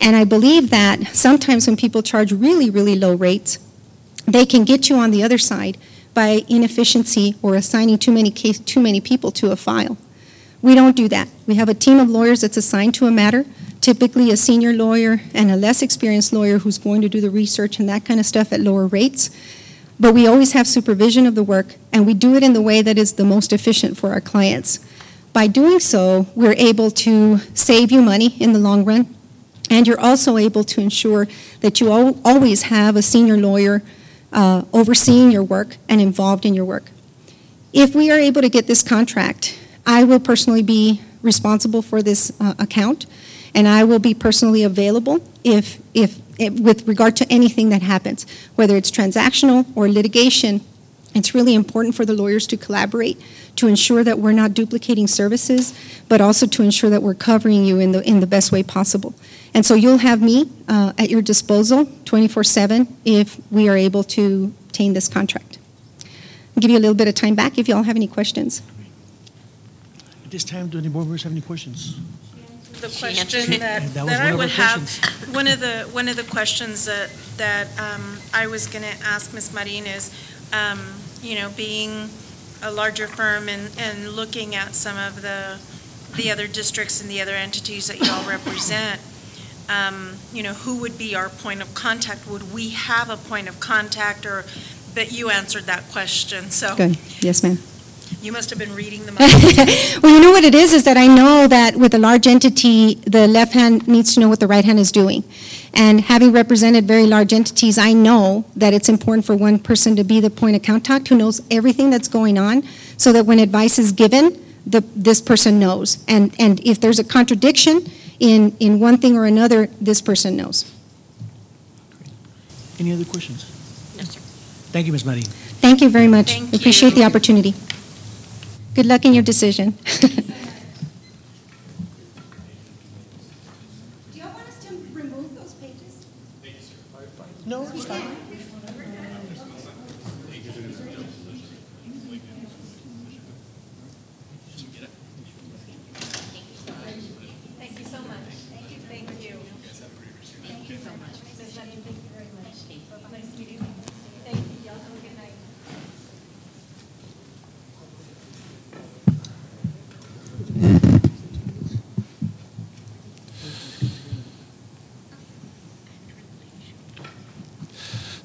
And I believe that sometimes when people charge really, really low rates, they can get you on the other side by inefficiency or assigning too many, case, too many people to a file. We don't do that. We have a team of lawyers that's assigned to a matter, typically a senior lawyer and a less experienced lawyer who's going to do the research and that kind of stuff at lower rates. But we always have supervision of the work, and we do it in the way that is the most efficient for our clients. By doing so, we're able to save you money in the long run, and you're also able to ensure that you always have a senior lawyer uh, overseeing your work and involved in your work. If we are able to get this contract, I will personally be responsible for this uh, account, and I will be personally available if, if, if, with regard to anything that happens, whether it's transactional or litigation. It's really important for the lawyers to collaborate to ensure that we're not duplicating services, but also to ensure that we're covering you in the, in the best way possible. And so you'll have me uh, at your disposal 24-7 if we are able to obtain this contract. I'll give you a little bit of time back if you all have any questions. At this time, do any board members have any questions? The question that, That that I would our have, one of the, one of the questions that, that um, I was going to ask Ms. Marin is, um, you know, being a larger firm and, and looking at some of the, the other districts and the other entities that you all represent, um, you know, who would be our point of contact? Would we have a point of contact or, but you answered that question, so. Good. Yes, ma'am. You must have been reading them. well, you know what it is, is that I know that with a large entity, the left hand needs to know what the right hand is doing. And having represented very large entities, I know that it's important for one person to be the point of contact who knows everything that's going on so that when advice is given, the, this person knows. And, and if there's a contradiction, in, in one thing or another, this person knows. Any other questions? No, sir. Thank you, Ms. Marin. Thank you very much. Thank Appreciate you. the opportunity. Good luck in your decision. Do you want us to remove those pages? No, it's fine. Thank you so much. Thank you, thank you. Thank you so much. Ms. Marin, thank you very much. Nice meeting you. Thank you, y'all have a good night.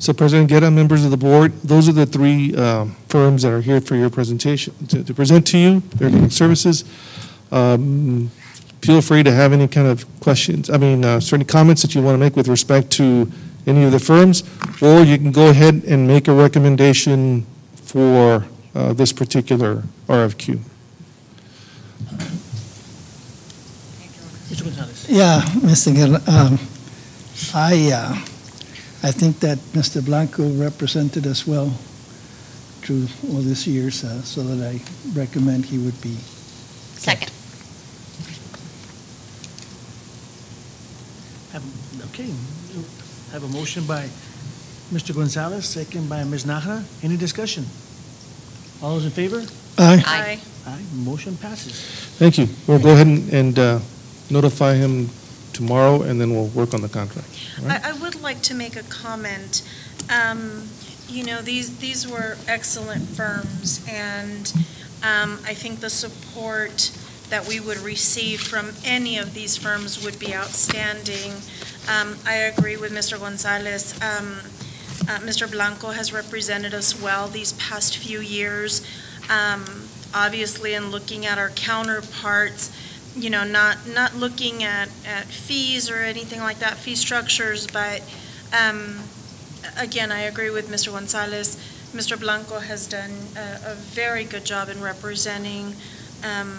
So President Guerra, members of the board, those are the three um, firms that are here for your presentation, to to present to you, their services. Um, Feel free to have any kind of questions, I mean, uh, certain comments that you want to make with respect to any of the firms, or you can go ahead and make a recommendation for uh, this particular RFQ. Yeah, Mr. Guerra, um, I, uh, I think that Mr. Blanco represented us well through all these years, uh, so that I recommend he would be. Second. Have- Okay, have a motion by Mr. Gonzalez, second by Ms. Nahara. Any discussion? All those in favor? Aye. Aye. Aye, motion passes. Thank you. We'll go ahead and- and uh, notify him tomorrow, and then we'll work on the contract. Right? I, I would like to make a comment. Um, You know, these, these were excellent firms, and um, I think the support that we would receive from any of these firms would be outstanding. Um, I agree with Mr. Gonzalez. Um, uh, Mr. Blanco has represented us well these past few years. Um, Obviously, in looking at our counterparts, you know, not, not looking at, at fees or anything like that, fee structures, but, um, again, I agree with Mr. Gonzalez. Mr. Blanco has done a, a very good job in representing, um,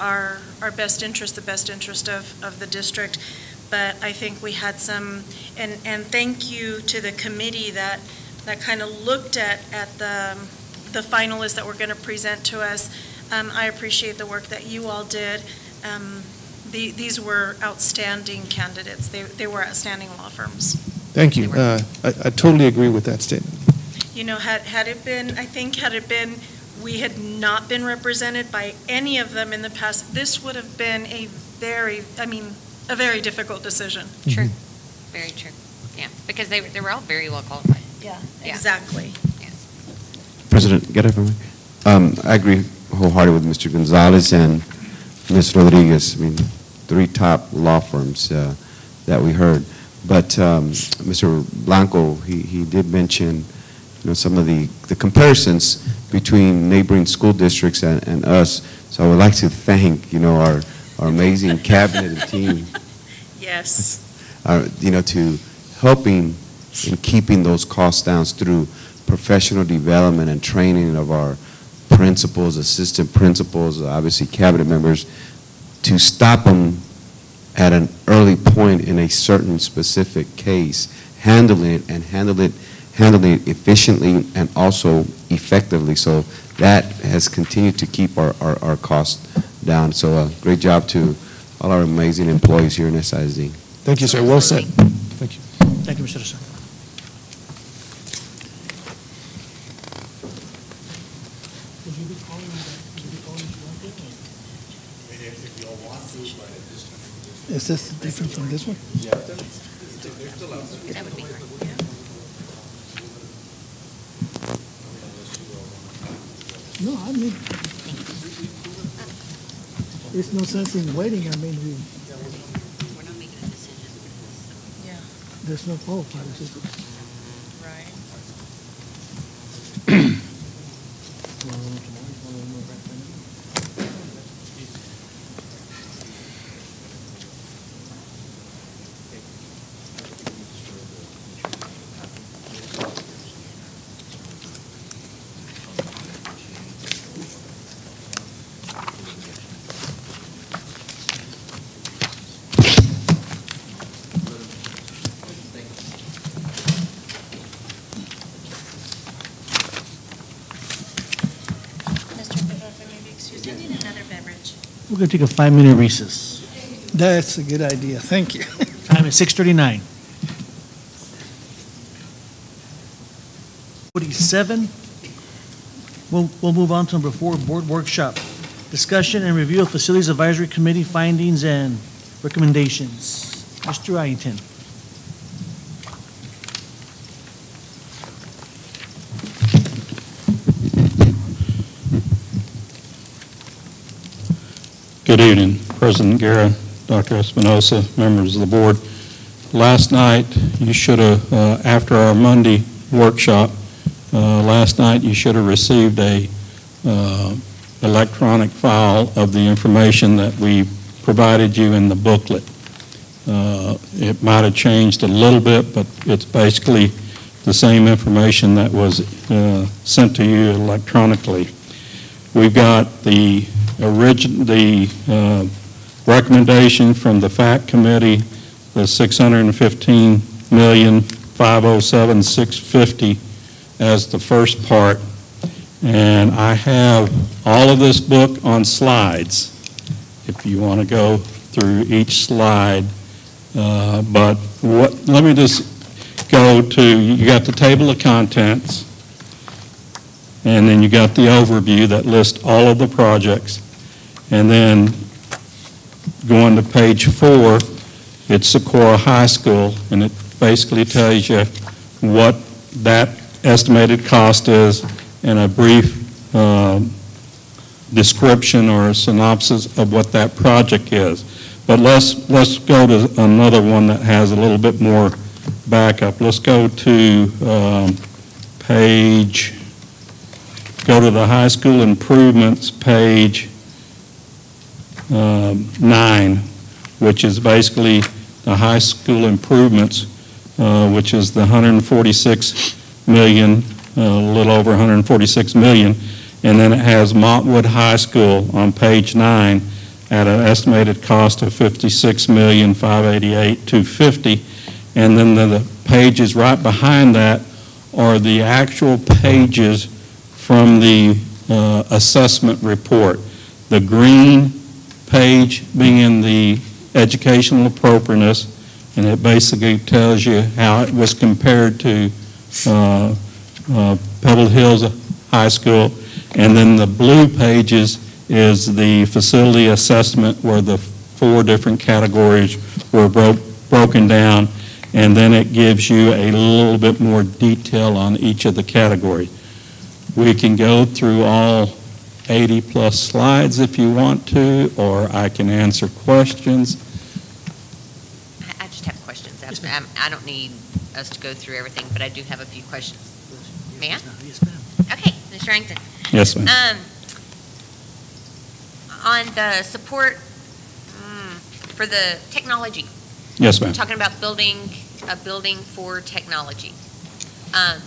our, our best interest, the best interest of, of the district. But I think we had some, and, and thank you to the committee that, that kind of looked at, at the, the finalists that were going to present to us. Um, I appreciate the work that you all did. Um, the, these were outstanding candidates. They, they were outstanding law firms. Thank you. Uh, I I totally agree with that statement. You know, had, had it been, I think had it been, we had not been represented by any of them in the past, this would have been a very, I mean, a very difficult decision. True. Very true. Yeah, because they, were- they were all very well qualified. Yeah. Yeah. Exactly. President, get it from me? Um, I agree wholeheartedly with Mr. Gonzalez and Ms. Rodriguez. I mean, three top law firms uh, that we heard. But um, Mr. Blanco, he, he did mention, you know, some of the, the comparisons between neighboring school districts and, and us. So I would like to thank, you know, our, our amazing cabinet and team, Yes. uh, you know, to helping in keeping those costs down through professional development and training of our principals, assistant principals, obviously cabinet members, to stop them at an early point in a certain specific case, handle it and handle it, handle it efficiently and also effectively. So that has continued to keep our, our, our costs down. So uh, great job to all our amazing employees here in SISD. Thank you, sir. Well said. Thank you. Thank you, Mr. Rosa. Is this different from this one? That would be great. No, I mean, there's no sense in waiting, I mean, we, We're not making a decision. Yeah. there's no qualifiers. is there? Right. Mr. Bishop, if I may be excused, I need another beverage. We're going to take a five-minute recess. That's a good idea, thank you. Time is 6:39. 47. We'll, we'll move on to number four, board workshop. Discussion and review of Facilities Advisory Committee findings and recommendations. Mr. Ianton. Evening, President Guerra, Dr. Espinosa, members of the board. Last night, you should have, uh, after our Monday workshop, uh, last night, you should have received a uh, electronic file of the information that we provided you in the booklet. Uh, It might have changed a little bit, but it's basically the same information that was uh, sent to you electronically. We've got the origin, the uh, recommendation from the FAC committee, the 615 million, 507, 650 as the first part. And I have all of this book on slides, if you want to go through each slide. Uh, But what, let me just go to, you got the table of contents, and then you got the overview that lists all of the projects. And then going to page four, it's Socorro High School, and it basically tells you what that estimated cost is and a brief um, description or synopsis of what that project is. But let's, let's go to another one that has a little bit more backup. Let's go to um, page, go to the high school improvements page um, nine, which is basically the high school improvements, uh, which is the 146 million, uh, a little over 146 million. And then it has Montwood High School on page nine at an estimated cost of 56 million, 588, 250. And then the, the pages right behind that are the actual pages from the uh, assessment report. The green page being the educational appropriateness, and it basically tells you how it was compared to uh, uh, Pebble Hills High School. And then the blue pages is the facility assessment where the four different categories were bro broken down, and then it gives you a little bit more detail on each of the categories. We can go through all 80-plus slides if you want to, or I can answer questions. I- just have questions. I'm- I don't need us to go through everything, but I do have a few questions. May I? Yes, ma'am. Okay, Mr. Arrington. Yes, ma'am. Um, on the support, mm, for the technology, Yes, ma'am. talking about building, a building for technology. Um,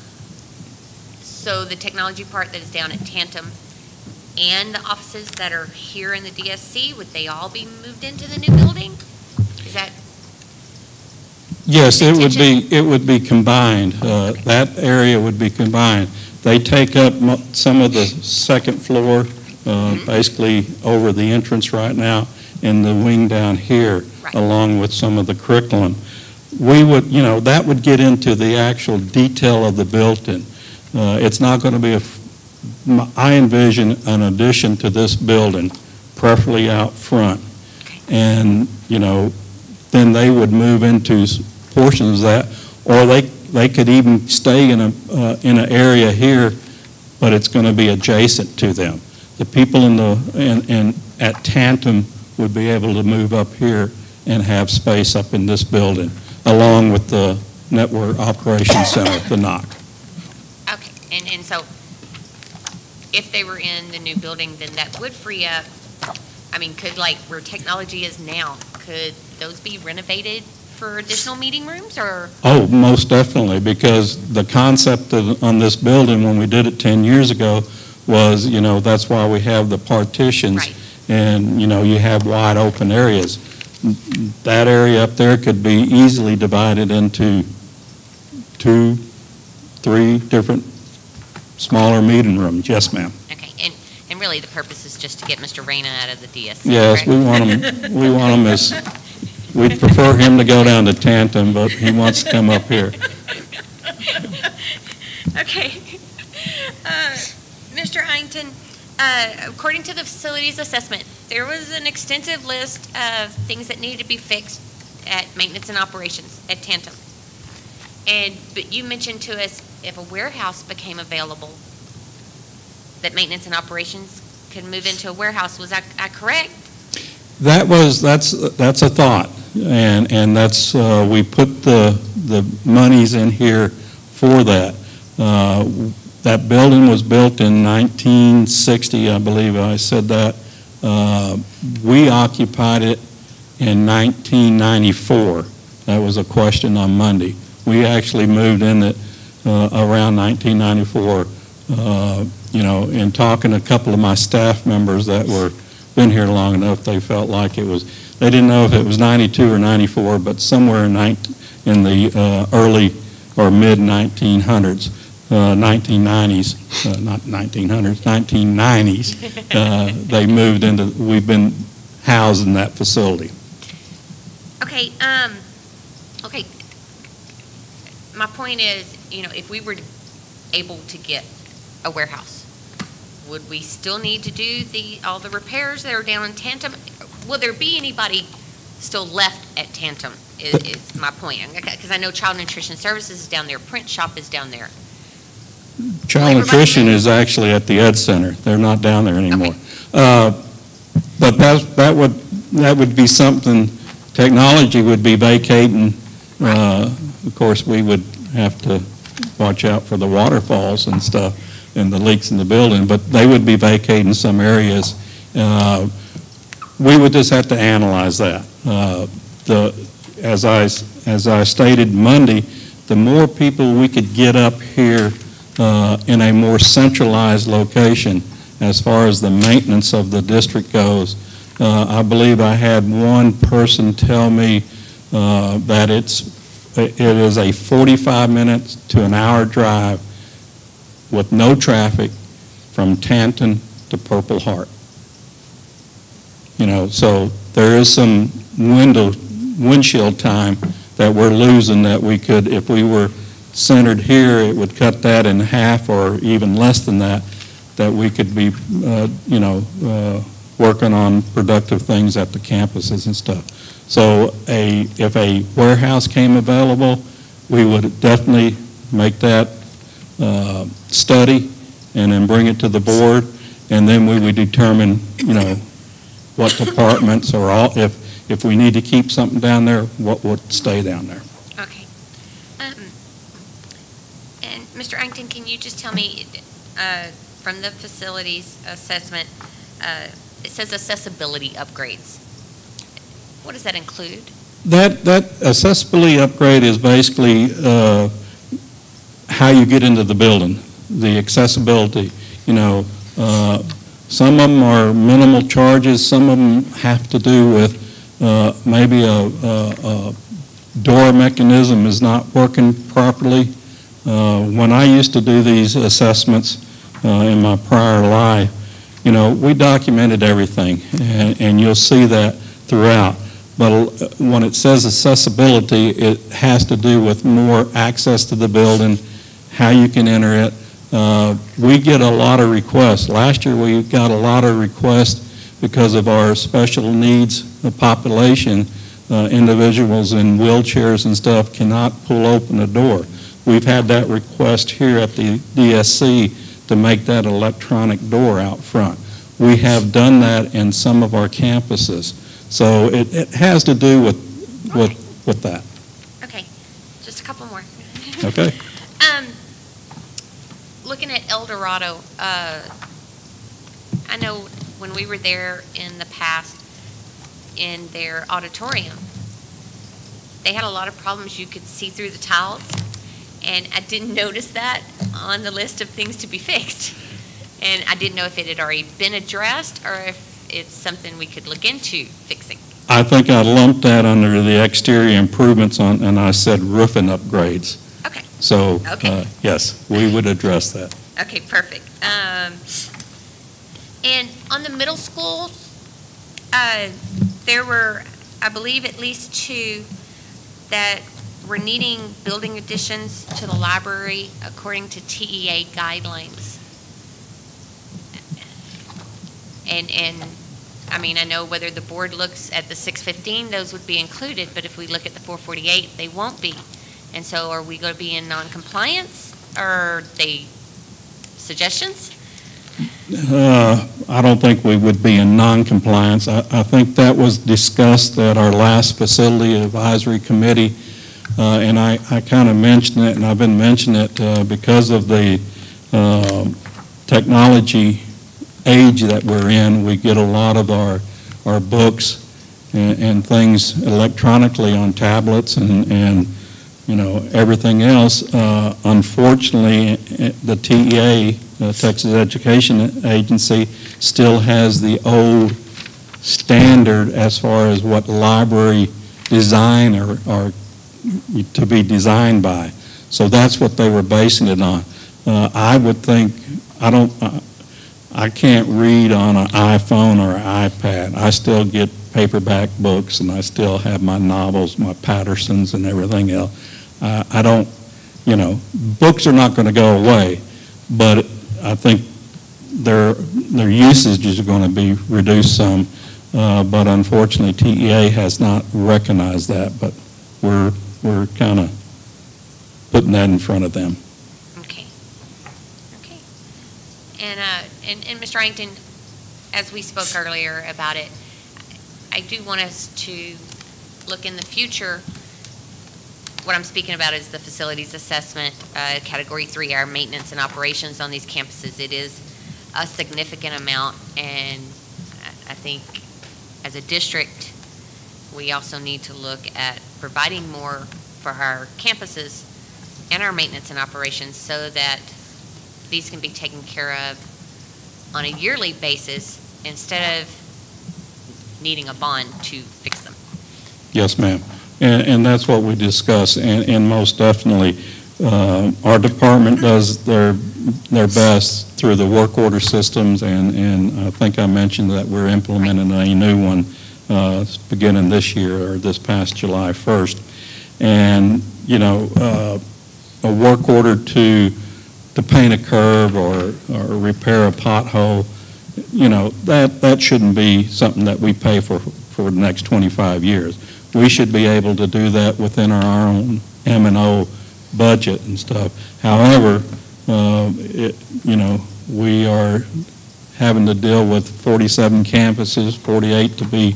So the technology part that is down at Tantum and the offices that are here in the DSC, would they all be moved into the new building? Is that, Yes, it would be, it would be combined. Uh, That area would be combined. They take up some of the second floor, uh, basically over the entrance right now, and the wing down here, Right. along with some of the curriculum. We would, you know, that would get into the actual detail of the built-in. Uh, It's not going to be a, I envision an addition to this building, preferably out front. And, you know, then they would move into portions of that, or they, they could even stay in a, uh, in an area here, but it's going to be adjacent to them. The people in the, in, in, at Tantum would be able to move up here and have space up in this building, along with the Network Operations Center, the NOC. okay, and, and so if they were in the new building, then that would free up, I mean, could like where technology is now, could those be renovated for additional meeting rooms or? Oh, most definitely, because the concept of, on this building, when we did it 10 years ago, was, you know, that's why we have the partitions. Right. And, you know, you have wide open areas. That area up there could be easily divided into two, three different smaller meeting rooms. Yes, ma'am. Okay, and, and really the purpose is just to get Mr. Reyna out of the DSC, Yes, we want him, we want him as, we'd prefer him to go down to Tanton, but he wants to come up here. Okay. Uh, Mr. Iington, uh, according to the facilities assessment, there was an extensive list of things that needed to be fixed at maintenance and operations at Tantum. And, but you mentioned to us if a warehouse became available, that maintenance and operations could move into a warehouse. Was that uh, correct? That was, that's, that's a thought, and, and that's, uh, we put the, the monies in here for that. Uh, That building was built in 1960, I believe I said that. Uh, We occupied it in 1994. That was a question on Monday. We actually moved in it around 1994. Uh, You know, in talking to a couple of my staff members that were been here long enough, they felt like it was, they didn't know if it was 92 or 94, but somewhere in nine- in the uh, early or mid-1900s, uh, 1990s, uh, not 1900s, 1990s, uh, they moved into, we've been housed in that facility. Okay, um, okay. My point is, you know, if we were able to get a warehouse, would we still need to do the, all the repairs that are down in Tantum? Will there be anybody still left at Tantum, is, is my point? Because I know Child Nutrition Services is down there, Print Shop is down there. Child Everybody nutrition is actually at the Ed Center. They're not down there anymore. Uh, But that, that would, that would be something, technology would be vacating. Uh, Of course, we would have to watch out for the waterfalls and stuff and the leaks in the building, but they would be vacating some areas. Uh, We would just have to analyze that. Uh, The, as I, as I stated Monday, the more people we could get up here uh, in a more centralized location as far as the maintenance of the district goes. Uh, I believe I had one person tell me uh, that it's, it is a 45 minutes to an hour drive with no traffic from Tanton to Purple Heart. You know, so there is some window, windshield time that we're losing that we could, if we were centered here, it would cut that in half or even less than that, that we could be, uh, you know, uh, working on productive things at the campuses and stuff. So a, if a warehouse came available, we would definitely make that uh, study and then bring it to the board, and then we would determine, you know, what departments or all, if, if we need to keep something down there, what would stay down there. Okay. Um, And Mr. Acton, can you just tell me, uh, from the facilities assessment, uh, it says accessibility upgrades. What does that include? That, that accessibility upgrade is basically uh, how you get into the building, the accessibility. You know, uh, some of them are minimal charges, some of them have to do with uh, maybe a, a, a door mechanism is not working properly. Uh, When I used to do these assessments uh, in my prior life, you know, we documented everything, and, and you'll see that throughout. But uh, when it says accessibility, it has to do with more access to the building, how you can enter it. Uh, We get a lot of requests. Last year, we got a lot of requests because of our special needs population. Uh, Individuals in wheelchairs and stuff cannot pull open a door. We've had that request here at the DSC to make that electronic door out front. We have done that in some of our campuses. So it, it has to do with, with, with that. Okay, just a couple more. Okay? Um, looking at El Dorado, uh, I know when we were there in the past, in their auditorium, they had a lot of problems. You could see through the tiles, and I didn't notice that on the list of things to be fixed. And I didn't know if it had already been addressed or if it's something we could look into fixing. I think I lumped that under the exterior improvements on, and I said roofing upgrades. Okay. So, Okay. uh, yes, we would address that. Okay, perfect. Um, and on the middle school, uh, there were, I believe, at least two that were needing building additions to the library according to TEA guidelines. And, and, I mean, I know whether the board looks at the 615, those would be included, but if we look at the 448, they won't be. And so are we going to be in non-compliance, or they suggestions? Uh, I don't think we would be in non-compliance. I, I think that was discussed at our last facility advisory committee, uh, and I, I kind of mentioned it, and I've been mentioning it uh, because of the um, technology age that we're in. We get a lot of our, our books and, and things electronically on tablets and, and, you know, everything else. Uh, Unfortunately, eh, the TEA, uh, Texas Education Agency, still has the old standard as far as what library design are, are to be designed by. So that's what they were basing it on. Uh, I would think, I don't, uh, I can't read on an iPhone or an iPad. I still get paperback books, and I still have my novels, my Pattersons and everything else. I don't, you know, books are not going to go away, but I think their, their usage is going to be reduced some. Uh, But unfortunately, TEA has not recognized that, but we're, we're kind of putting that in front of them. Okay. Okay. And, and, Mr. Inkton, as we spoke earlier about it, I do want us to look in the future. What I'm speaking about is the facilities assessment, uh, category three, our maintenance and operations on these campuses. It is a significant amount, and I think as a district, we also need to look at providing more for our campuses and our maintenance and operations so that these can be taken care of on a yearly basis instead of needing a bond to fix them. Yes, ma'am. And, and that's what we discuss, and, and most definitely, uh, our department does their, their best through the work order systems, and, and I think I mentioned that we're implementing a new one uh, beginning this year, or this past July 1st. And, you know, uh, a work order to, to paint a curb or, or repair a pothole, you know, that, that shouldn't be something that we pay for, for the next 25 years. We should be able to do that within our own M and O budget and stuff. However, uh, it, you know, we are having to deal with 47 campuses, 48 to be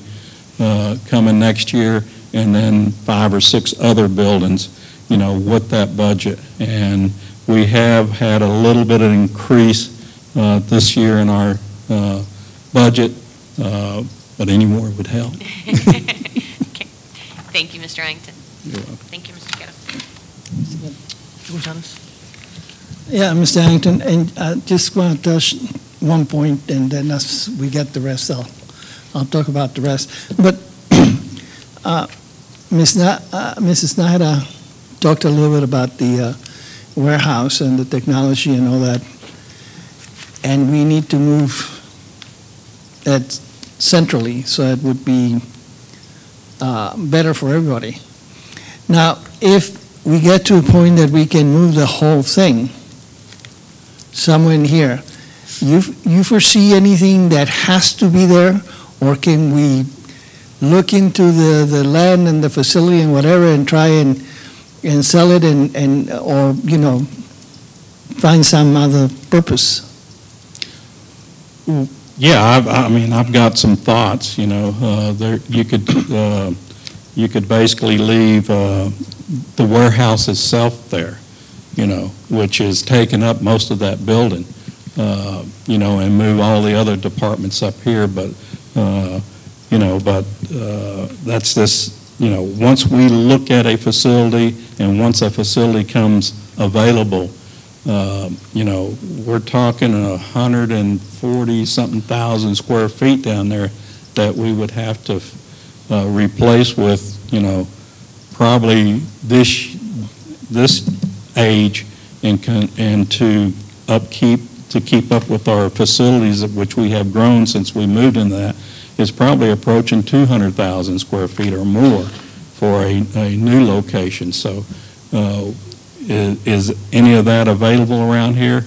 uh, coming next year, and then five or six other buildings, you know, with that budget. And we have had a little bit of increase uh, this year in our uh, budget, uh, but any more would help. Okay. Thank you, Mr. Inkton. You're welcome. Thank you, Mr. Guerra. Mr. Gonzalez? Yeah, Mr. Harrington, and I just want to touch one point, and then as we get the rest, I'll, I'll talk about the rest. But uh, Ms. Na- uh, Mrs. Najera talked a little bit about the uh, warehouse and the technology and all that, and we need to move that centrally, so it would be uh, better for everybody. Now, if we get to a point that we can move the whole thing somewhere in here, you, you foresee anything that has to be there? Or can we look into the, the land and the facility and whatever and try and, and sell it and, and, or, you know, find some other purpose? Yeah, I've, I mean, I've got some thoughts, you know, uh, there, you could, uh, you could basically leave, uh, the warehouse itself there, you know, which is taking up most of that building, uh, you know, and move all the other departments up here, but, uh, you know, but, uh, that's this, you know, once we look at a facility and once a facility comes available, uh, you know, we're talking a hundred and forty-something thousand square feet down there that we would have to uh, replace with, you know, probably this, this age and, and to upkeep, to keep up with our facilities, which we have grown since we moved in that, is probably approaching 200,000 square feet or more for a, a new location. So uh, is, is any of that available around here?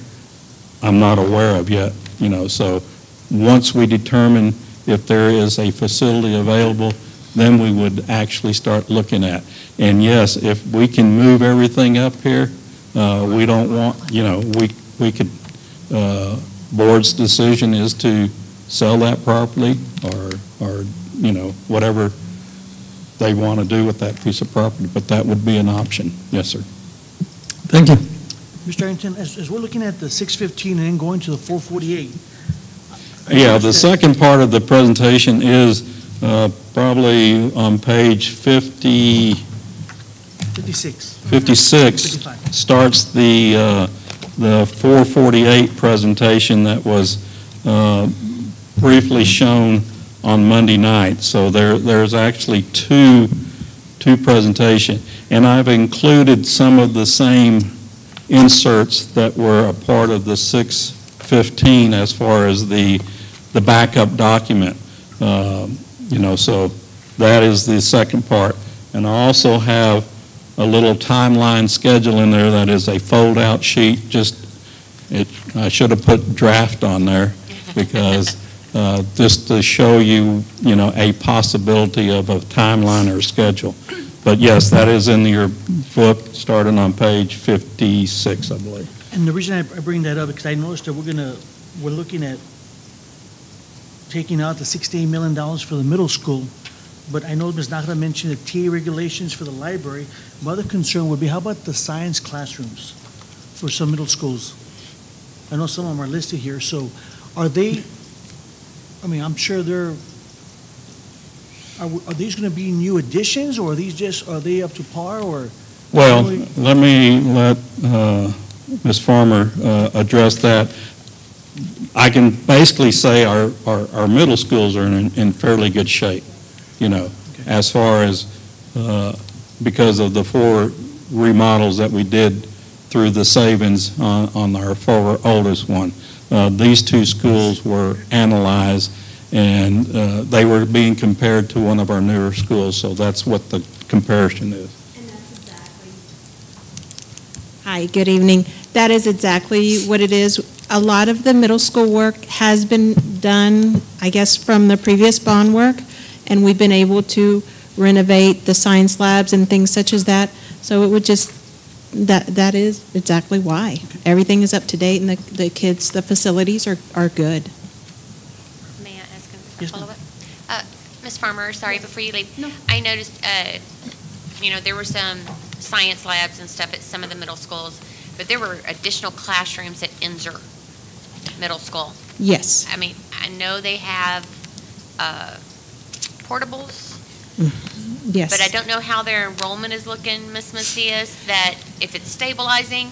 I'm not aware of yet, you know, so once we determine if there is a facility available, then we would actually start looking at. And yes, if we can move everything up here, uh, we don't want, you know, we, we could, uh, board's decision is to sell that property or, or, you know, whatever they want to do with that piece of property, but that would be an option. Yes, sir. Thank you. Mr. Harrington, as, as we're looking at the 615 and then going to the 448. Yeah, the second part of the presentation is uh, probably on page 50, 56. 56, 55. starts the, uh, the 448 presentation that was uh, briefly shown on Monday night. So there, there's actually two, two presentation. And I've included some of the same inserts that were a part of the 615 as far as the, the backup document. Um, You know, so that is the second part. And I also have a little timeline schedule in there that is a fold-out sheet, just, it, I should have put draft on there because, uh, just to show you, you know, a possibility of a timeline or schedule. But yes, that is in your book, starting on page 56, I believe. And the reason I bring that up, is because I noticed that we're gonna, we're looking at taking out the 16 million dollars for the middle school, but I know Ms. Nakata mentioned the TA regulations for the library. My other concern would be, how about the science classrooms for some middle schools? I know some of them are listed here, so are they, I mean, I'm sure they're, are are these gonna be new additions, or are these just, are they up to par, or? Well, let me let uh, Ms. Farmer uh, address that. I can basically say our, our, our middle schools are in, in fairly good shape, you know, as far as, uh, because of the four remodels that we did through the savings on, on our four oldest one. Uh, These two schools were analyzed, and uh, they were being compared to one of our newer schools, so that's what the comparison is. Hi, good evening. That is exactly what it is. A lot of the middle school work has been done, I guess, from the previous bond work, and we've been able to renovate the science labs and things such as that. So it would just, that, that is exactly why. Everything is up to date, and the, the kids, the facilities are, are good. May I ask a Yes, follow-up? Uh, Ms. Farmer, sorry, before you leave. No. I noticed, uh, you know, there were some science labs and stuff at some of the middle schools, but there were additional classrooms at Ensor Middle School. Yes, I mean, I know they have uh, portables, yes. but I don't know how their enrollment is looking, Ms. Macias, that if it's stabilizing,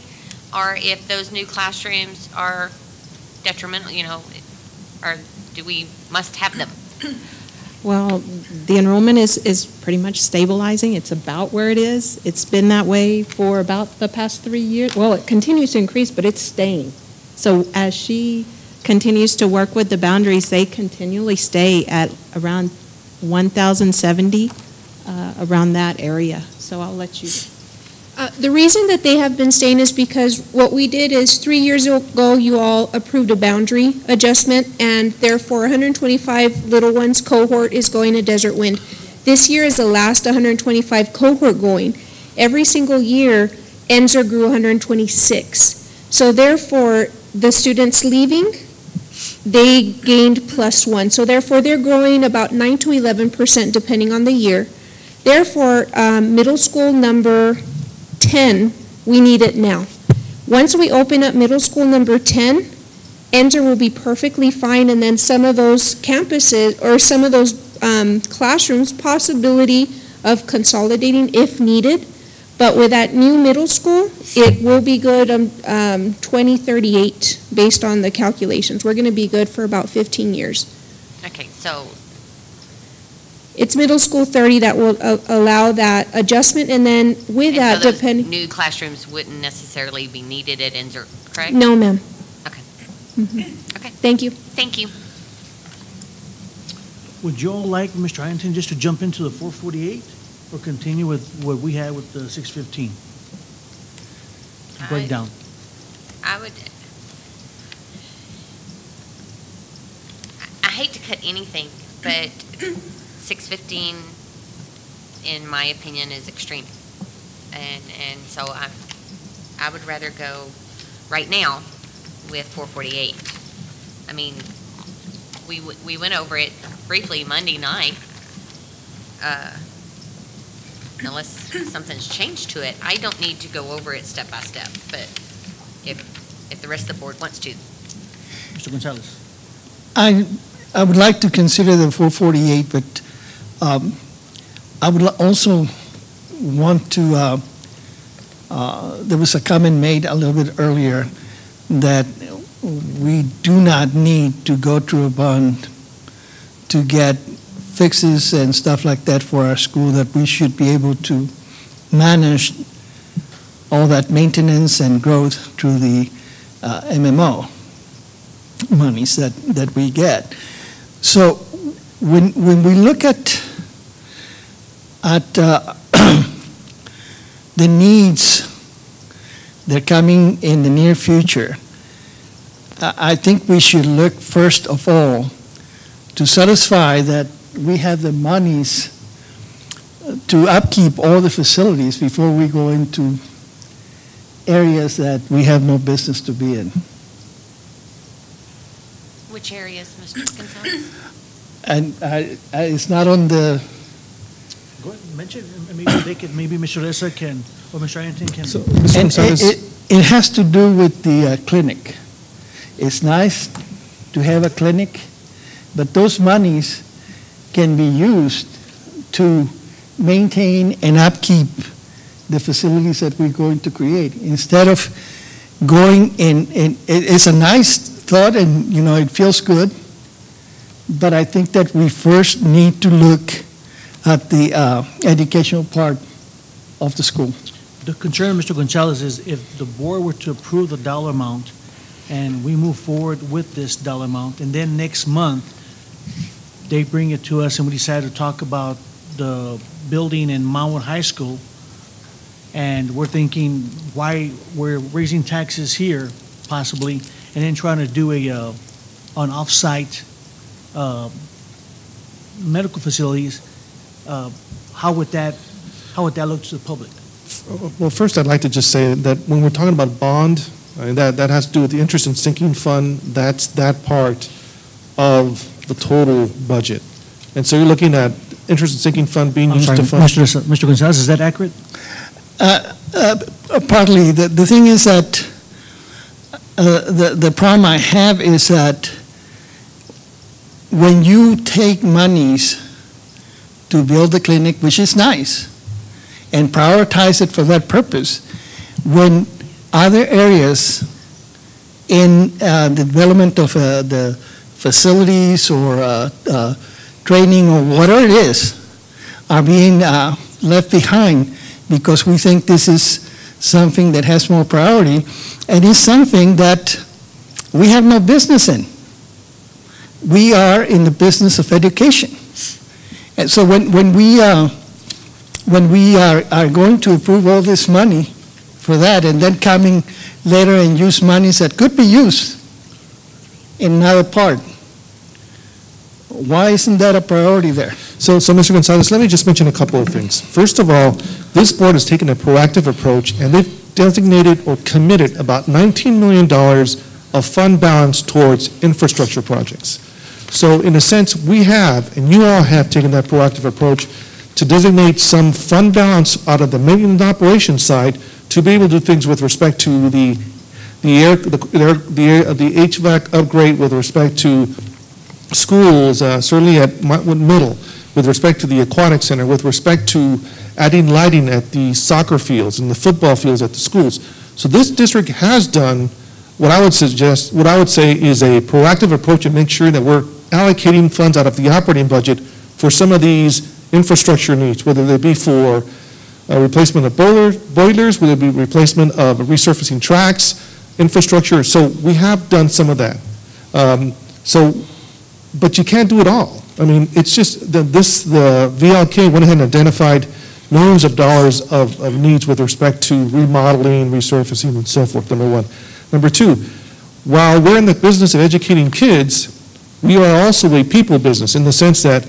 or if those new classrooms are detrimental, you know, or do we must have them? Well, the enrollment is, is pretty much stabilizing. It's about where it is. It's been that way for about the past three years. Well, it continues to increase, but it's staying. So as she continues to work with the boundaries, they continually stay at around 1,070, uh, around that area. So I'll let you. Uh, The reason that they have been staying is because what we did is, three years ago, you all approved a boundary adjustment, and therefore 125 Little Ones cohort is going to Desert Wind. This year is the last 125 cohort going. Every single year, Ensor grew 126. So therefore, the students leaving, they gained plus one. So therefore, they're growing about 9 to 11% depending on the year. Therefore, um, middle school number 10, we need it now. Once we open up middle school number 10, Ensor will be perfectly fine, and then some of those campuses, or some of those um, classrooms, possibility of consolidating if needed. But with that new middle school, it will be good um, um, 2038, based on the calculations. We're going to be good for about 15 years. Okay, so It's middle school 30 that will uh, allow that adjustment, and then with And so that, those depending. New classrooms wouldn't necessarily be needed at Ensor, correct? No, ma'am. Okay. Mhm. Okay. Thank you. Thank you. Would you all like, Mr. Ianton, just to jump into the 448, or continue with what we had with the 615? I- Breakdown. I would, I- I hate to cut anything, but 615, in my opinion, is extreme. And, and so I, I would rather go right now with 448. I mean, we, w- we went over it briefly Monday night. Uh, Unless something's changed to it, I don't need to go over it step by step, but if, if the rest of the board wants to. Mr. Gonzalez? I, I would like to consider the 448, but um, I would also want to, uh, uh, there was a comment made a little bit earlier that we do not need to go to a bond to get fixes and stuff like that for our school, that we should be able to manage all that maintenance and growth through the uh, MMO monies that, that we get. So when, when we look at, at uh, the needs that are coming in the near future, I think we should look first of all to satisfy that we have the monies to upkeep all the facilities before we go into areas that we have no business to be in. Which areas, Mr. Gonzalez? And I, I, it's not on the, Go ahead, mention, maybe they could, maybe Mr. Reza can, or Mr. Arrington can. So, Mr. and Gonzalez, it, it, it has to do with the uh, clinic. It's nice to have a clinic, but those monies can be used to maintain and upkeep the facilities that we're going to create. Instead of going in, in it, it's a nice thought and, you know, it feels good, but I think that we first need to look at the uh, educational part of the school. The concern, Mr. Gonzalez, is if the board were to approve the dollar amount and we move forward with this dollar amount, and then next month, they bring it to us and we decide to talk about the building in Mount High School, and we're thinking, why, we're raising taxes here possibly, and then trying to do a, uh, an off-site, uh, medical facilities, uh, how would that, how would that look to the public? well, first, I'd like to just say that when we're talking about bond, I mean, that, that has to do with the interest and sinking fund, that's that part of the total budget. And so you're looking at interest and sinking fund being I'm used sorry, to fund. Mr. Mr. Gonzalez, is that accurate? Uh, uh, Partly, the, the thing is that, uh, the, the problem I have is that when you take monies to build the clinic, which is nice, and prioritize it for that purpose, when other areas in uh, the development of uh, the facilities or uh, uh, training or whatever it is are being uh, left behind because we think this is something that has more priority and is something that we have no business in. We are in the business of education. And so when, when we, uh, when we are, are going to approve all this money for that and then coming later and use monies that could be used in another part, why isn't that a priority there? So, so Mr. Gonzalez, let me just mention a couple of things. First of all, this board has taken a proactive approach, and they've designated or committed about $19 million of fund balance towards infrastructure projects. So in a sense, we have, and you all have taken that proactive approach to designate some fund balance out of the maintenance and operations side to be able to do things with respect to the, the air, the, the air- the HVAC upgrade with respect to schools, uh, certainly at Montwood Middle, with respect to the aquatic center, with respect to adding lighting at the soccer fields and the football fields at the schools. So this district has done what I would suggest, what I would say is a proactive approach and make sure that we're allocating funds out of the operating budget for some of these infrastructure needs, whether they be for uh, replacement of boiler, boilers, whether it be replacement of resurfacing tracks, infrastructure. So we have done some of that. Um, So, but you can't do it all. I mean, it's just, that this, the VLK went ahead and identified millions of dollars of, of needs with respect to remodeling, resurfacing, and so forth, number one. Number two, while we're in the business of educating kids, we are also a people business in the sense that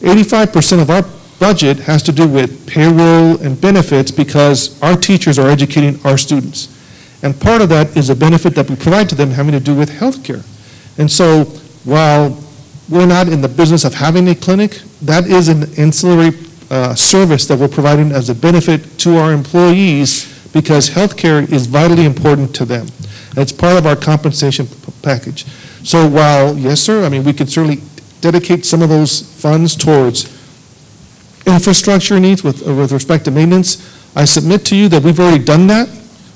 85% of our budget has to do with payroll and benefits because our teachers are educating our students. And part of that is a benefit that we provide to them having to do with health care. And so while we're not in the business of having a clinic, that is an ancillary uh, service that we're providing as a benefit to our employees because health care is vitally important to them. And It's part of our compensation package. So while, yes, sir, I mean, we could certainly dedicate some of those funds towards infrastructure needs with, uh, with respect to maintenance, I submit to you that we've already done that.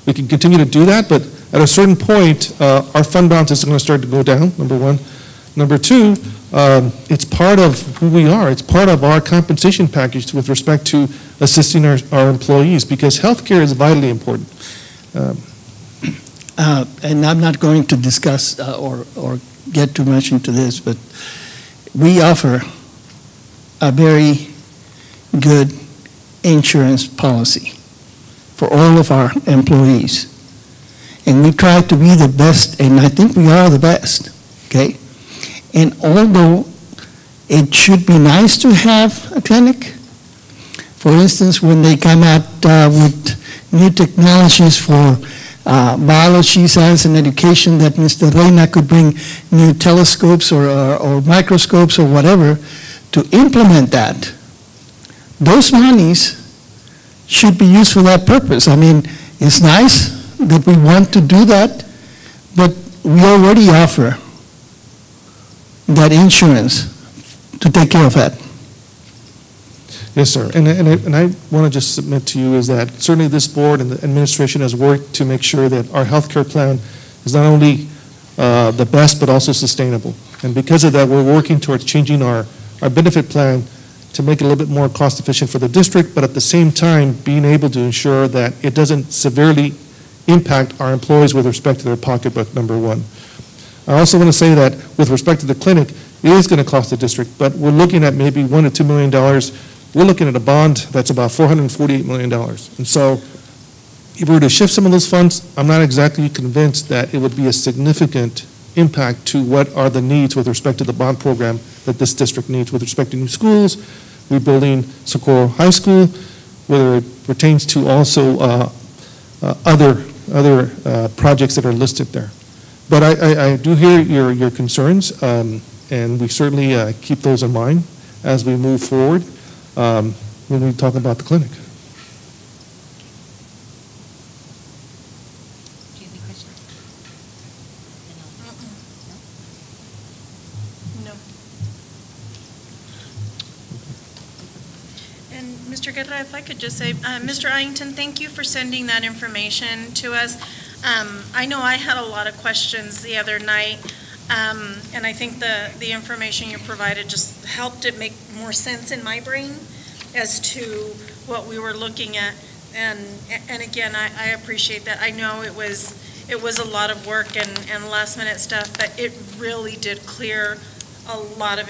We can continue to do that, but at a certain point, uh, our fund balance is going to start to go down, number one. Number two, um, it's part of who we are. It's part of our compensation package with respect to assisting our, our employees, because healthcare is vitally important. Um, Uh, And I'm not going to discuss uh, or, or get too much into this, but we offer a very good insurance policy for all of our employees. And we try to be the best, and I think we are the best, okay? And although it should be nice to have a clinic, for instance, when they come out uh, with new technologies for uh, biology, science, and education, that Mr. Reina could bring new telescopes or, or or microscopes or whatever to implement that. Those monies should be used for that purpose. I mean, it's nice that we want to do that, but we already offer that insurance to take care of that. Yes, sir. And, and I, and I want to just submit to you is that certainly this board and the administration has worked to make sure that our healthcare plan is not only uh, the best, but also sustainable. And because of that, we're working towards changing our, our benefit plan to make it a little bit more cost efficient for the district, but at the same time, being able to ensure that it doesn't severely impact our employees with respect to their pocketbook, number one. I also want to say that with respect to the clinic, it is going to cost the district, but we're looking at maybe one to two million dollars. We're looking at a bond that's about four hundred and forty-eight million dollars. And so if we were to shift some of those funds, I'm not exactly convinced that it would be a significant impact to what are the needs with respect to the bond program that this district needs with respect to new schools, rebuilding Socorro High School, whether it pertains to also uh, uh, other, other uh, projects that are listed there. But I, I, I do hear your, your concerns, um, and we certainly uh, keep those in mind as we move forward um, when we talk about the clinic. Do you have any questions? No. And Mr. Guerra, if I could just say, uh, Mr. Iington, thank you for sending that information to us. Um, I know I had a lot of questions the other night, um, and I think the, the information you provided just helped it make more sense in my brain as to what we were looking at. And, and again, I, I appreciate that. I know it was, it was a lot of work and, and last minute stuff, but it really did clear a lot of,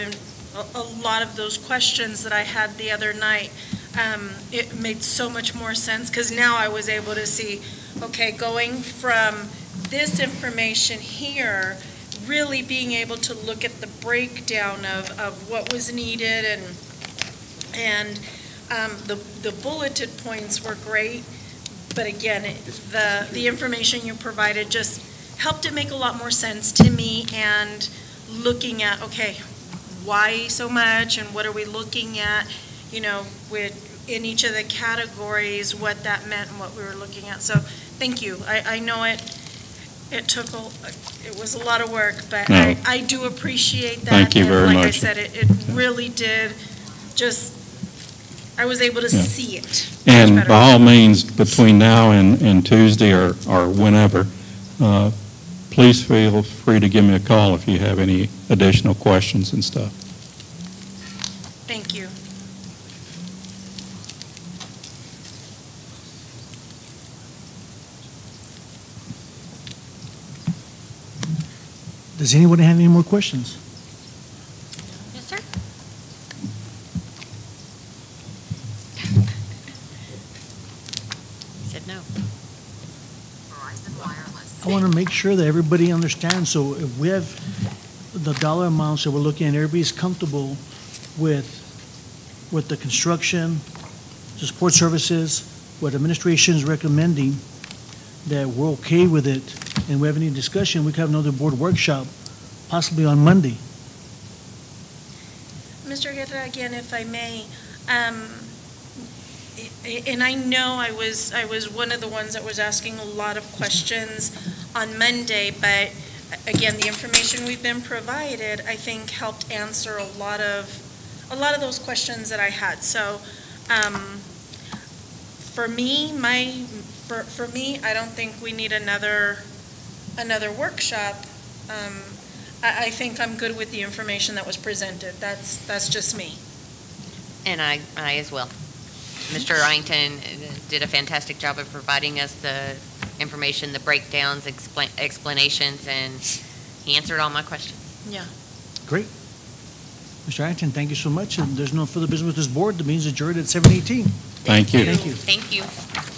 a, lot of those questions that I had the other night. Um, it made so much more sense, because now I was able to see, okay, going from this information here, really being able to look at the breakdown of, of what was needed and, and um, the, the bulleted points were great, but again, it- the, the information you provided just helped it make a lot more sense to me and looking at, okay, why so much and what are we looking at, you know, with, in each of the categories, what that meant and what we were looking at. So, thank you. I, I know it, it took, a it was a lot of work, but I, No. I do appreciate that. Thank you And very Like I much. said, it, it really did just, I was able to Yeah. see it. much And better. by all means, between now and, and Tuesday or, or whenever, uh, please feel free to give me a call if you have any additional questions and stuff. Thank you. Does anyone have any more questions? Yes, sir. He said no. I want to make sure that everybody understands, so if we have the dollar amounts that we're looking at, everybody's comfortable with, with the construction, the support services, what administration is recommending, that we're okay with it, and we have any discussion, we could have another board workshop, possibly on Monday. Mr. Guerra, again, if I may, um, and I know I was, I was one of the ones that was asking a lot of questions on Monday, but again, the information we've been provided, I think, helped answer a lot of, a lot of those questions that I had. So, um, for me, my, for, for me, I don't think we need another, another workshop. Um, I, I think I'm good with the information that was presented. That's, that's just me. And I, I as well. Mr. Ironton did a fantastic job of providing us the information, the breakdowns, expla- explanations, and he answered all my questions. Yeah. Great. Mr. Acton, thank you so much, and there's no further business with this board. The meeting's adjourned at 7:18. Thank you. Thank you. Thank you.